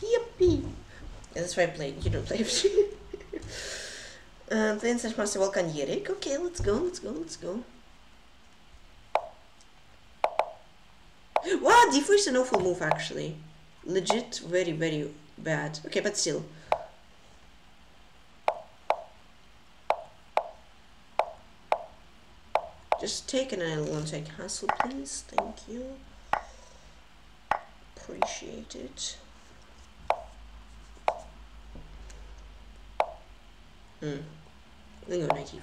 Yippee! Yeah, that's why I played. You don't play FG. uh, playing slash Master Volkan Yerik. Okay, let's go, let's go, let's go. Wow, D4 is an awful move actually. Legit, very, very bad. Okay, but still. Just take an one take hassle, please. Thank you appreciate it. Hmm. I'm go 95.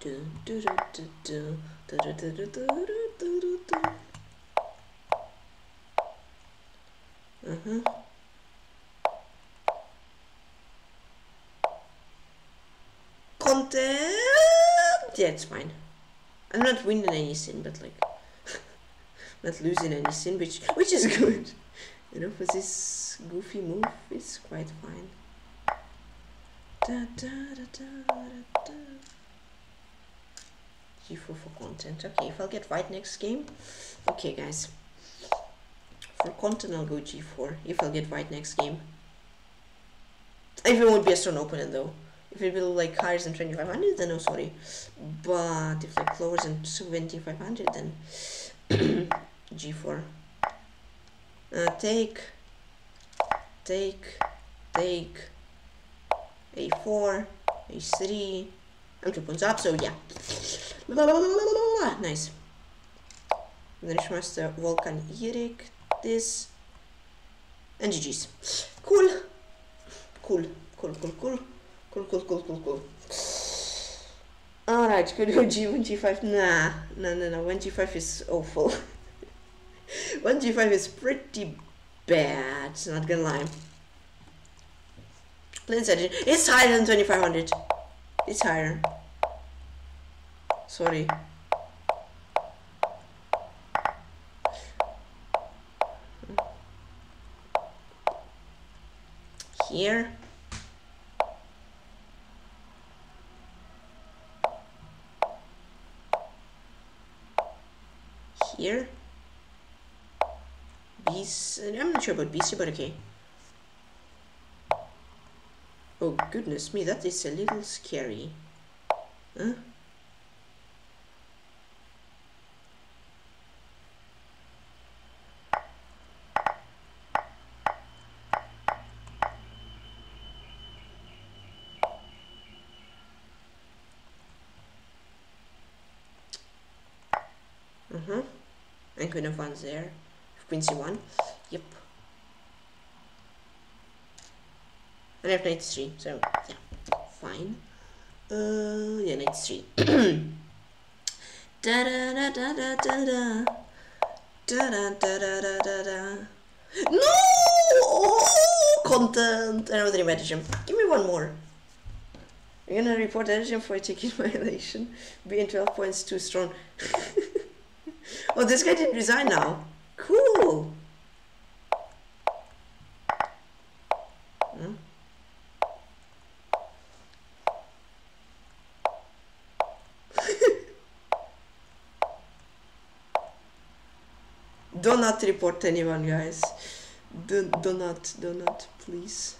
Do, do, do, do, do, do, do, do, do, do, do, do, Uh-huh. Content! Yeah, it's fine. I'm not winning anything, but like not losing anything, which which is good. You know, for this goofy move, it's quite fine. Da, da, da. G4 for content. Okay, if I'll get white next game. Okay, guys. For content, I'll go G4. If I'll get white next game. If it won't be a strong opponent, though. If it will like higher than 2500, then no, sorry. But if like lower than 2500, then g4 uh, take take take a4 a3 I'm two points up so yeah nice Master Volkan this. And GG's. Cool. Cool. Cool, cool, cool. Cool, cool, cool, cool, cool. Alright, could go G1, G5. Nah. nah, nah, nah. 1 G5 is awful. 1 G5 is pretty bad. Not gonna lie. Plain setting. It's higher than 2500. It's higher. Sorry. Here. Here. Beast. I'm not sure about Beastie, but okay. Oh goodness me, that is a little scary. Huh? Queen of ones there. Queen c1. Yep. And I have knight 3, so yeah, fine. Uh, yeah, knight 3. da da da da da da da. Da da da da da da da. No! Oh, content! Another imagine. Give me one more. I'm gonna report Edgem for a ticket violation. Being 12 points too strong. oh, this guy didn't resign now. Cool. Do not report anyone, guys. Do, do not, do not, please.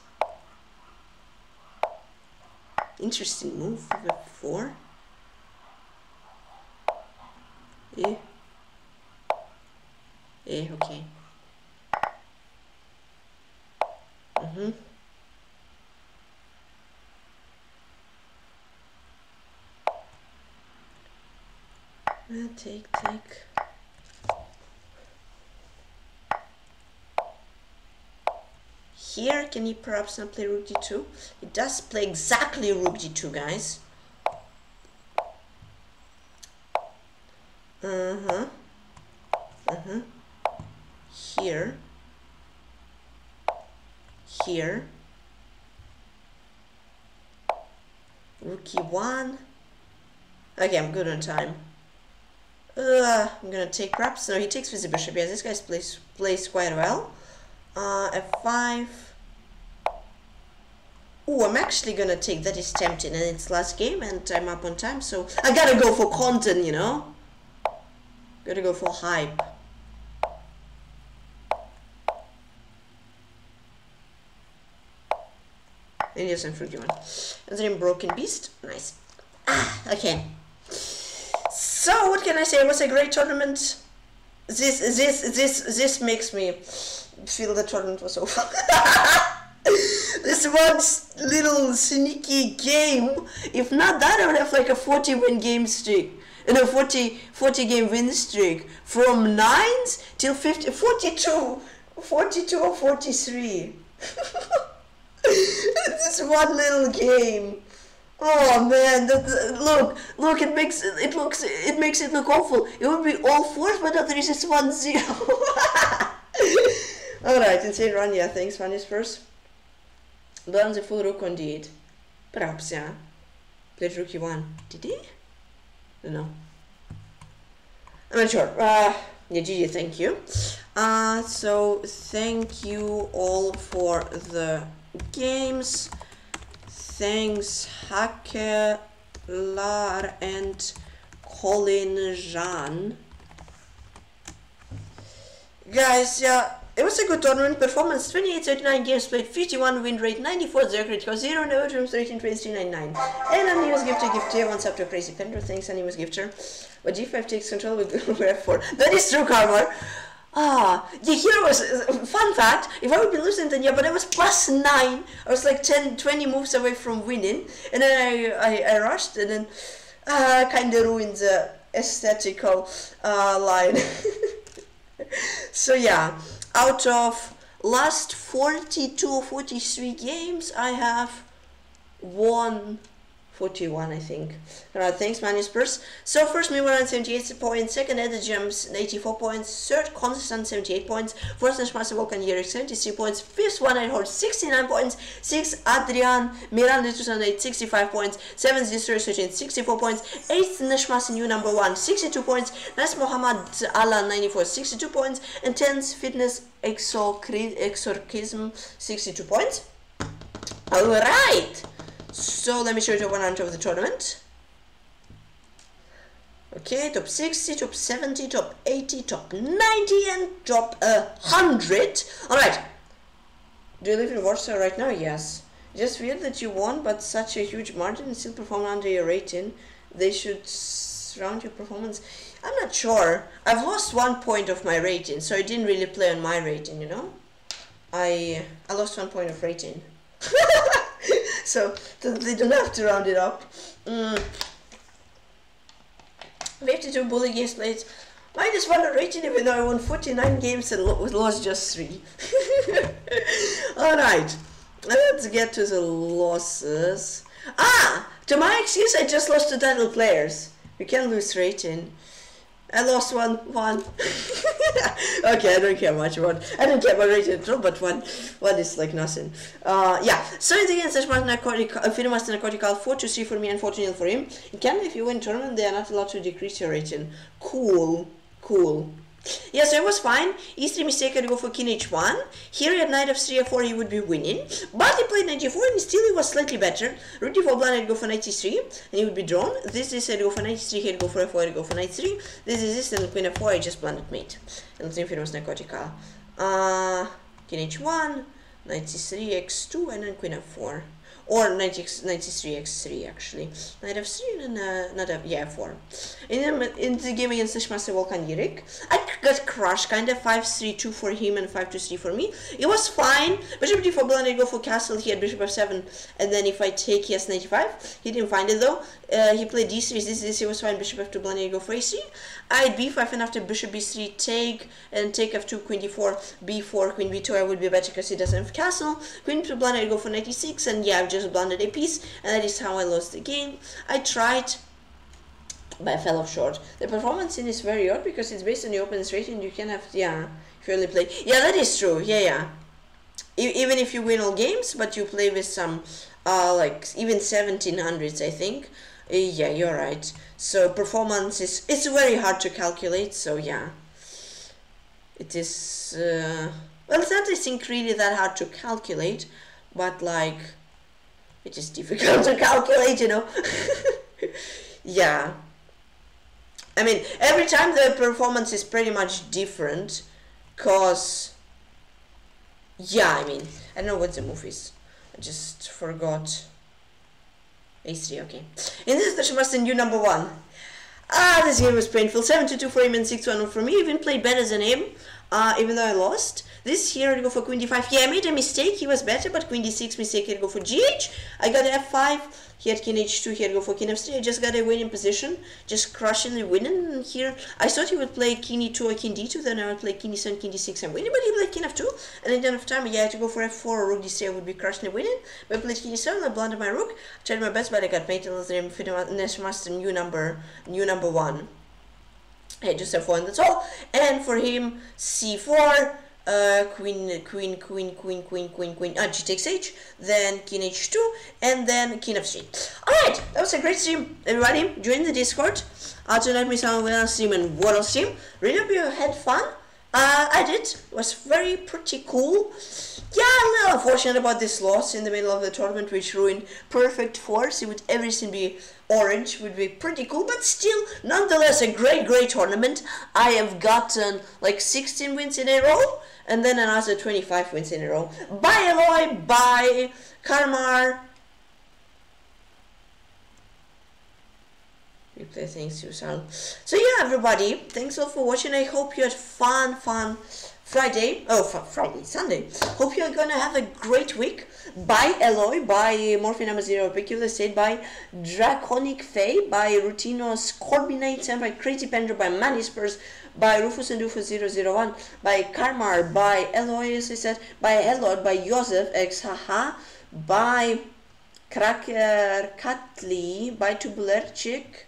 Interesting move, f4. Eh? Okay. Mm-hmm. Take, take. Here, can he perhaps not play rook d2? He does play exactly rook d2, guys. Uh-huh. Uh-huh. Here. Here. Rook e1. Okay, I'm good on time. Uh, I'm gonna take perhaps. No, he takes with the bishop. Yeah, this guy plays plays quite well. Uh, f5 oh I'm actually gonna take that is tempting and it's last game and I'm up on time so I gotta go for content you know? Gotta go for hype. And yes I'm forgiven and then broken beast? Nice. Ah okay so what can I say it was a great tournament this this this this makes me feel the tournament was over. this one little sneaky game. If not that, I would have like a 40 win game streak. And a 40, 40 game win streak from 9s till 50, 42, 42 or 43. this one little game. Oh man, that, look, look, it makes it looks it makes it look awful. It would be all fours, but now there is one zero. Alright, insane run, yeah, thanks, Fanny first. Learn the full rook on d8. Perhaps, yeah. Played rook e1. Did he? Know. I'm not sure. Uh, yeah, GG, thank you. Uh, so, thank you all for the games. Thanks, Hake Hakelar and Colin Jean. Guys, yeah, it was a good tournament performance, 28 39 games played, 51 win rate, 94 zero critical, 0 no terms, 13 trades, 399. And Anonymous Gifter, Gifter, one sub to Crazy Pender, thanks Anonymous Gifter. But G5 takes control with F4. That is true, Karma. Ah, the here was, fun fact, if I would be losing then yeah, but I was plus 9, I was like 10, 20 moves away from winning, and then I, I, I rushed, and then uh, kind of ruined the aesthetical uh, line. so yeah, out of last 42 or 43 games, I have won 41, I think. Alright, thanks, Spurs. So, first, me 178 points, second, Edda Gems, 84 points, third, Constant, 78 points, fourth, Nashmasa Volkan Yerik, 73 points, fifth, one, I hold 69 points, sixth, Adrian, Miranda 2008, 65 points, seventh, Sujin, 64 points, eighth, Nashmasa New number one, 62 points, Nas Muhammad Allah, 94, 62 points, and tenth, Fitness Exorcism, 62 points. Alright! So let me show you top 100 of the tournament. Okay, top 60, top 70, top 80, top 90, and top 100. Alright. Do you live in Warsaw right now? Yes. Just weird that you won, but such a huge margin and still perform under your rating. They should surround your performance. I'm not sure. I've lost one point of my rating, so I didn't really play on my rating, you know? I I lost one point of rating. so they don't have to round it up. Mm. 52 bullet games played. Minus one rating even though I won 49 games and lo lost just three. Alright, let's get to the losses. Ah! To my excuse, I just lost to title players. We can lose rating. I lost one, one. okay, I don't care much about. I don't care about rating at all, but one, one is like nothing. Uh, yeah. So the end, Sash Martin Narcotic, Freedom Master Narcotical, 4 to 3 for me and 4 to 0 for him. In Canada, if you win tournament, they are not allowed to decrease your rating. Cool, cool. Yeah, so it was fine. E3 mistake I'd go for king h1. Here at knight f3 f4 he would be winning. But he played knight g4 and still he was slightly better. Rook d4 blind I'd go for knight c3 and he would be drawn. This is I'd go for knight c3, he'd go for f4, I'd go for knight 3. This is this and queen f4 I just blundered mate. And it was narcotica. Uh, king h1, knight c3, x2 and then queen f4 or 93 x3 actually. Knight f3 and uh, not f yeah 4. In the, in the game against Master Volkan Yirik, I got crushed kind of 5 3 2 for him and 5 2 3 for me. It was fine. Bishop d4 blind, I go for castle, he had bishop f7, and then if I take he has 95. He didn't find it though. Uh, he played d3, this, this, he was fine, bishop f2 blind, I go for a3. I had b5 and after bishop b3 take and take f2 queen d4 b4 queen b2 I would be better because he doesn't have castle. Queen to blind I go for 96 and yeah I've just blundered a piece and that is how I lost the game. I tried but I fell short. The performance in is very odd because it's based on the open straight and you can have yeah if you only play yeah that is true yeah yeah. E even if you win all games but you play with some uh like even 1700s I think yeah you're right. So performance is it's very hard to calculate so yeah. It is uh, well it's not I think really that hard to calculate but like it is difficult to calculate you know? Yeah. I mean every time the performance is pretty much different cause yeah I mean I don't know what the move is. I just forgot a3, okay. In this version was the new number one. Ah, this game was painful. 7-2 for him and 6-1 for me. Even played better than him, uh, even though I lost. This here I go for queen d5. Yeah, I made a mistake. He was better, but queen d6 mistake. I go for gh. I got f5. He had king h2, here go for king f3. I just got a winning position, just crushing the winning here. I thought he would play king e2 or king d2, then I would play king e7, king d6 and winning, but he played king f2, and at the end of time, yeah, I had to go for f4 or rook d3, I would be crushing the winning. But I played king e7, I blundered my rook, I tried my best, but I got mated with him, Neshmaster new number, new number one. I just f4 and that's all. And for him, c4, uh, queen, queen, queen, queen, queen, queen, queen, ah, g takes h, then king h2, and then king f3. Alright, that was a great stream, everybody. Join the Discord. Uh, let me some will stream and Waddle stream. Really hope you had fun. Uh, I did. It was very pretty cool. Yeah, a little unfortunate about this loss in the middle of the tournament, which ruined perfect force. It would everything be orange, would be pretty cool, but still, nonetheless, a great, great tournament. I have gotten like 16 wins in a row and then another 25 wins in a row. Bye Eloy, bye Karmar. Replay things you sound. So yeah, everybody, thanks all for watching. I hope you had fun, fun Friday. Oh, Friday, Sunday. Hope you're gonna have a great week. Bye Eloy, by Morphin number zero, Peculiar State, by Draconic Fae, by Rutinos Corbinate, and by Crazy Pendro, by Manispers, by Rufus and Rufus 001, by Karmar, by Eloy, as I said, by Elod, by Joseph X. Haha, by Kraker Katli, by Tubulerchik,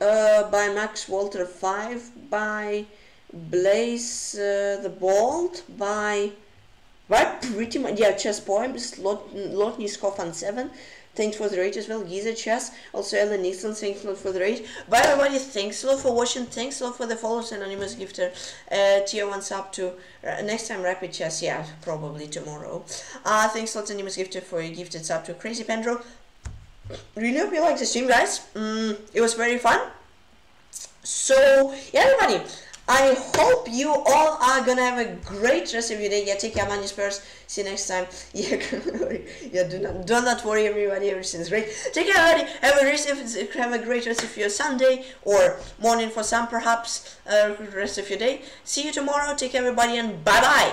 uh, by Max Walter 5, by Blaze uh, the Bold, by Right, pretty much, yeah, chess poems, Lot, Lotny Skofan 7, Thanks for the rate as well. Giza Chess. Also Ellen Nixon. Thanks a lot for the rate. Bye everybody. Thanks a lot for watching. Thanks a lot for the follows. Anonymous Gifter. Uh, tier 1 sub to uh, next time Rapid Chess. Yeah, probably tomorrow. Uh, thanks a lot Anonymous Gifter for your gifted sub to Crazy Pendro. Really hope you liked the stream guys. Mm, it was very fun. So yeah everybody. I hope you all are gonna have a great rest of your day. Yeah, take care, man. Spurs. See you next time. Yeah, yeah. Do not, do not worry, everybody. Everything's great. Take care, everybody. Have a rest of, have a great rest of your Sunday or morning for some, perhaps. Uh, rest of your day. See you tomorrow. Take care, everybody, and bye bye.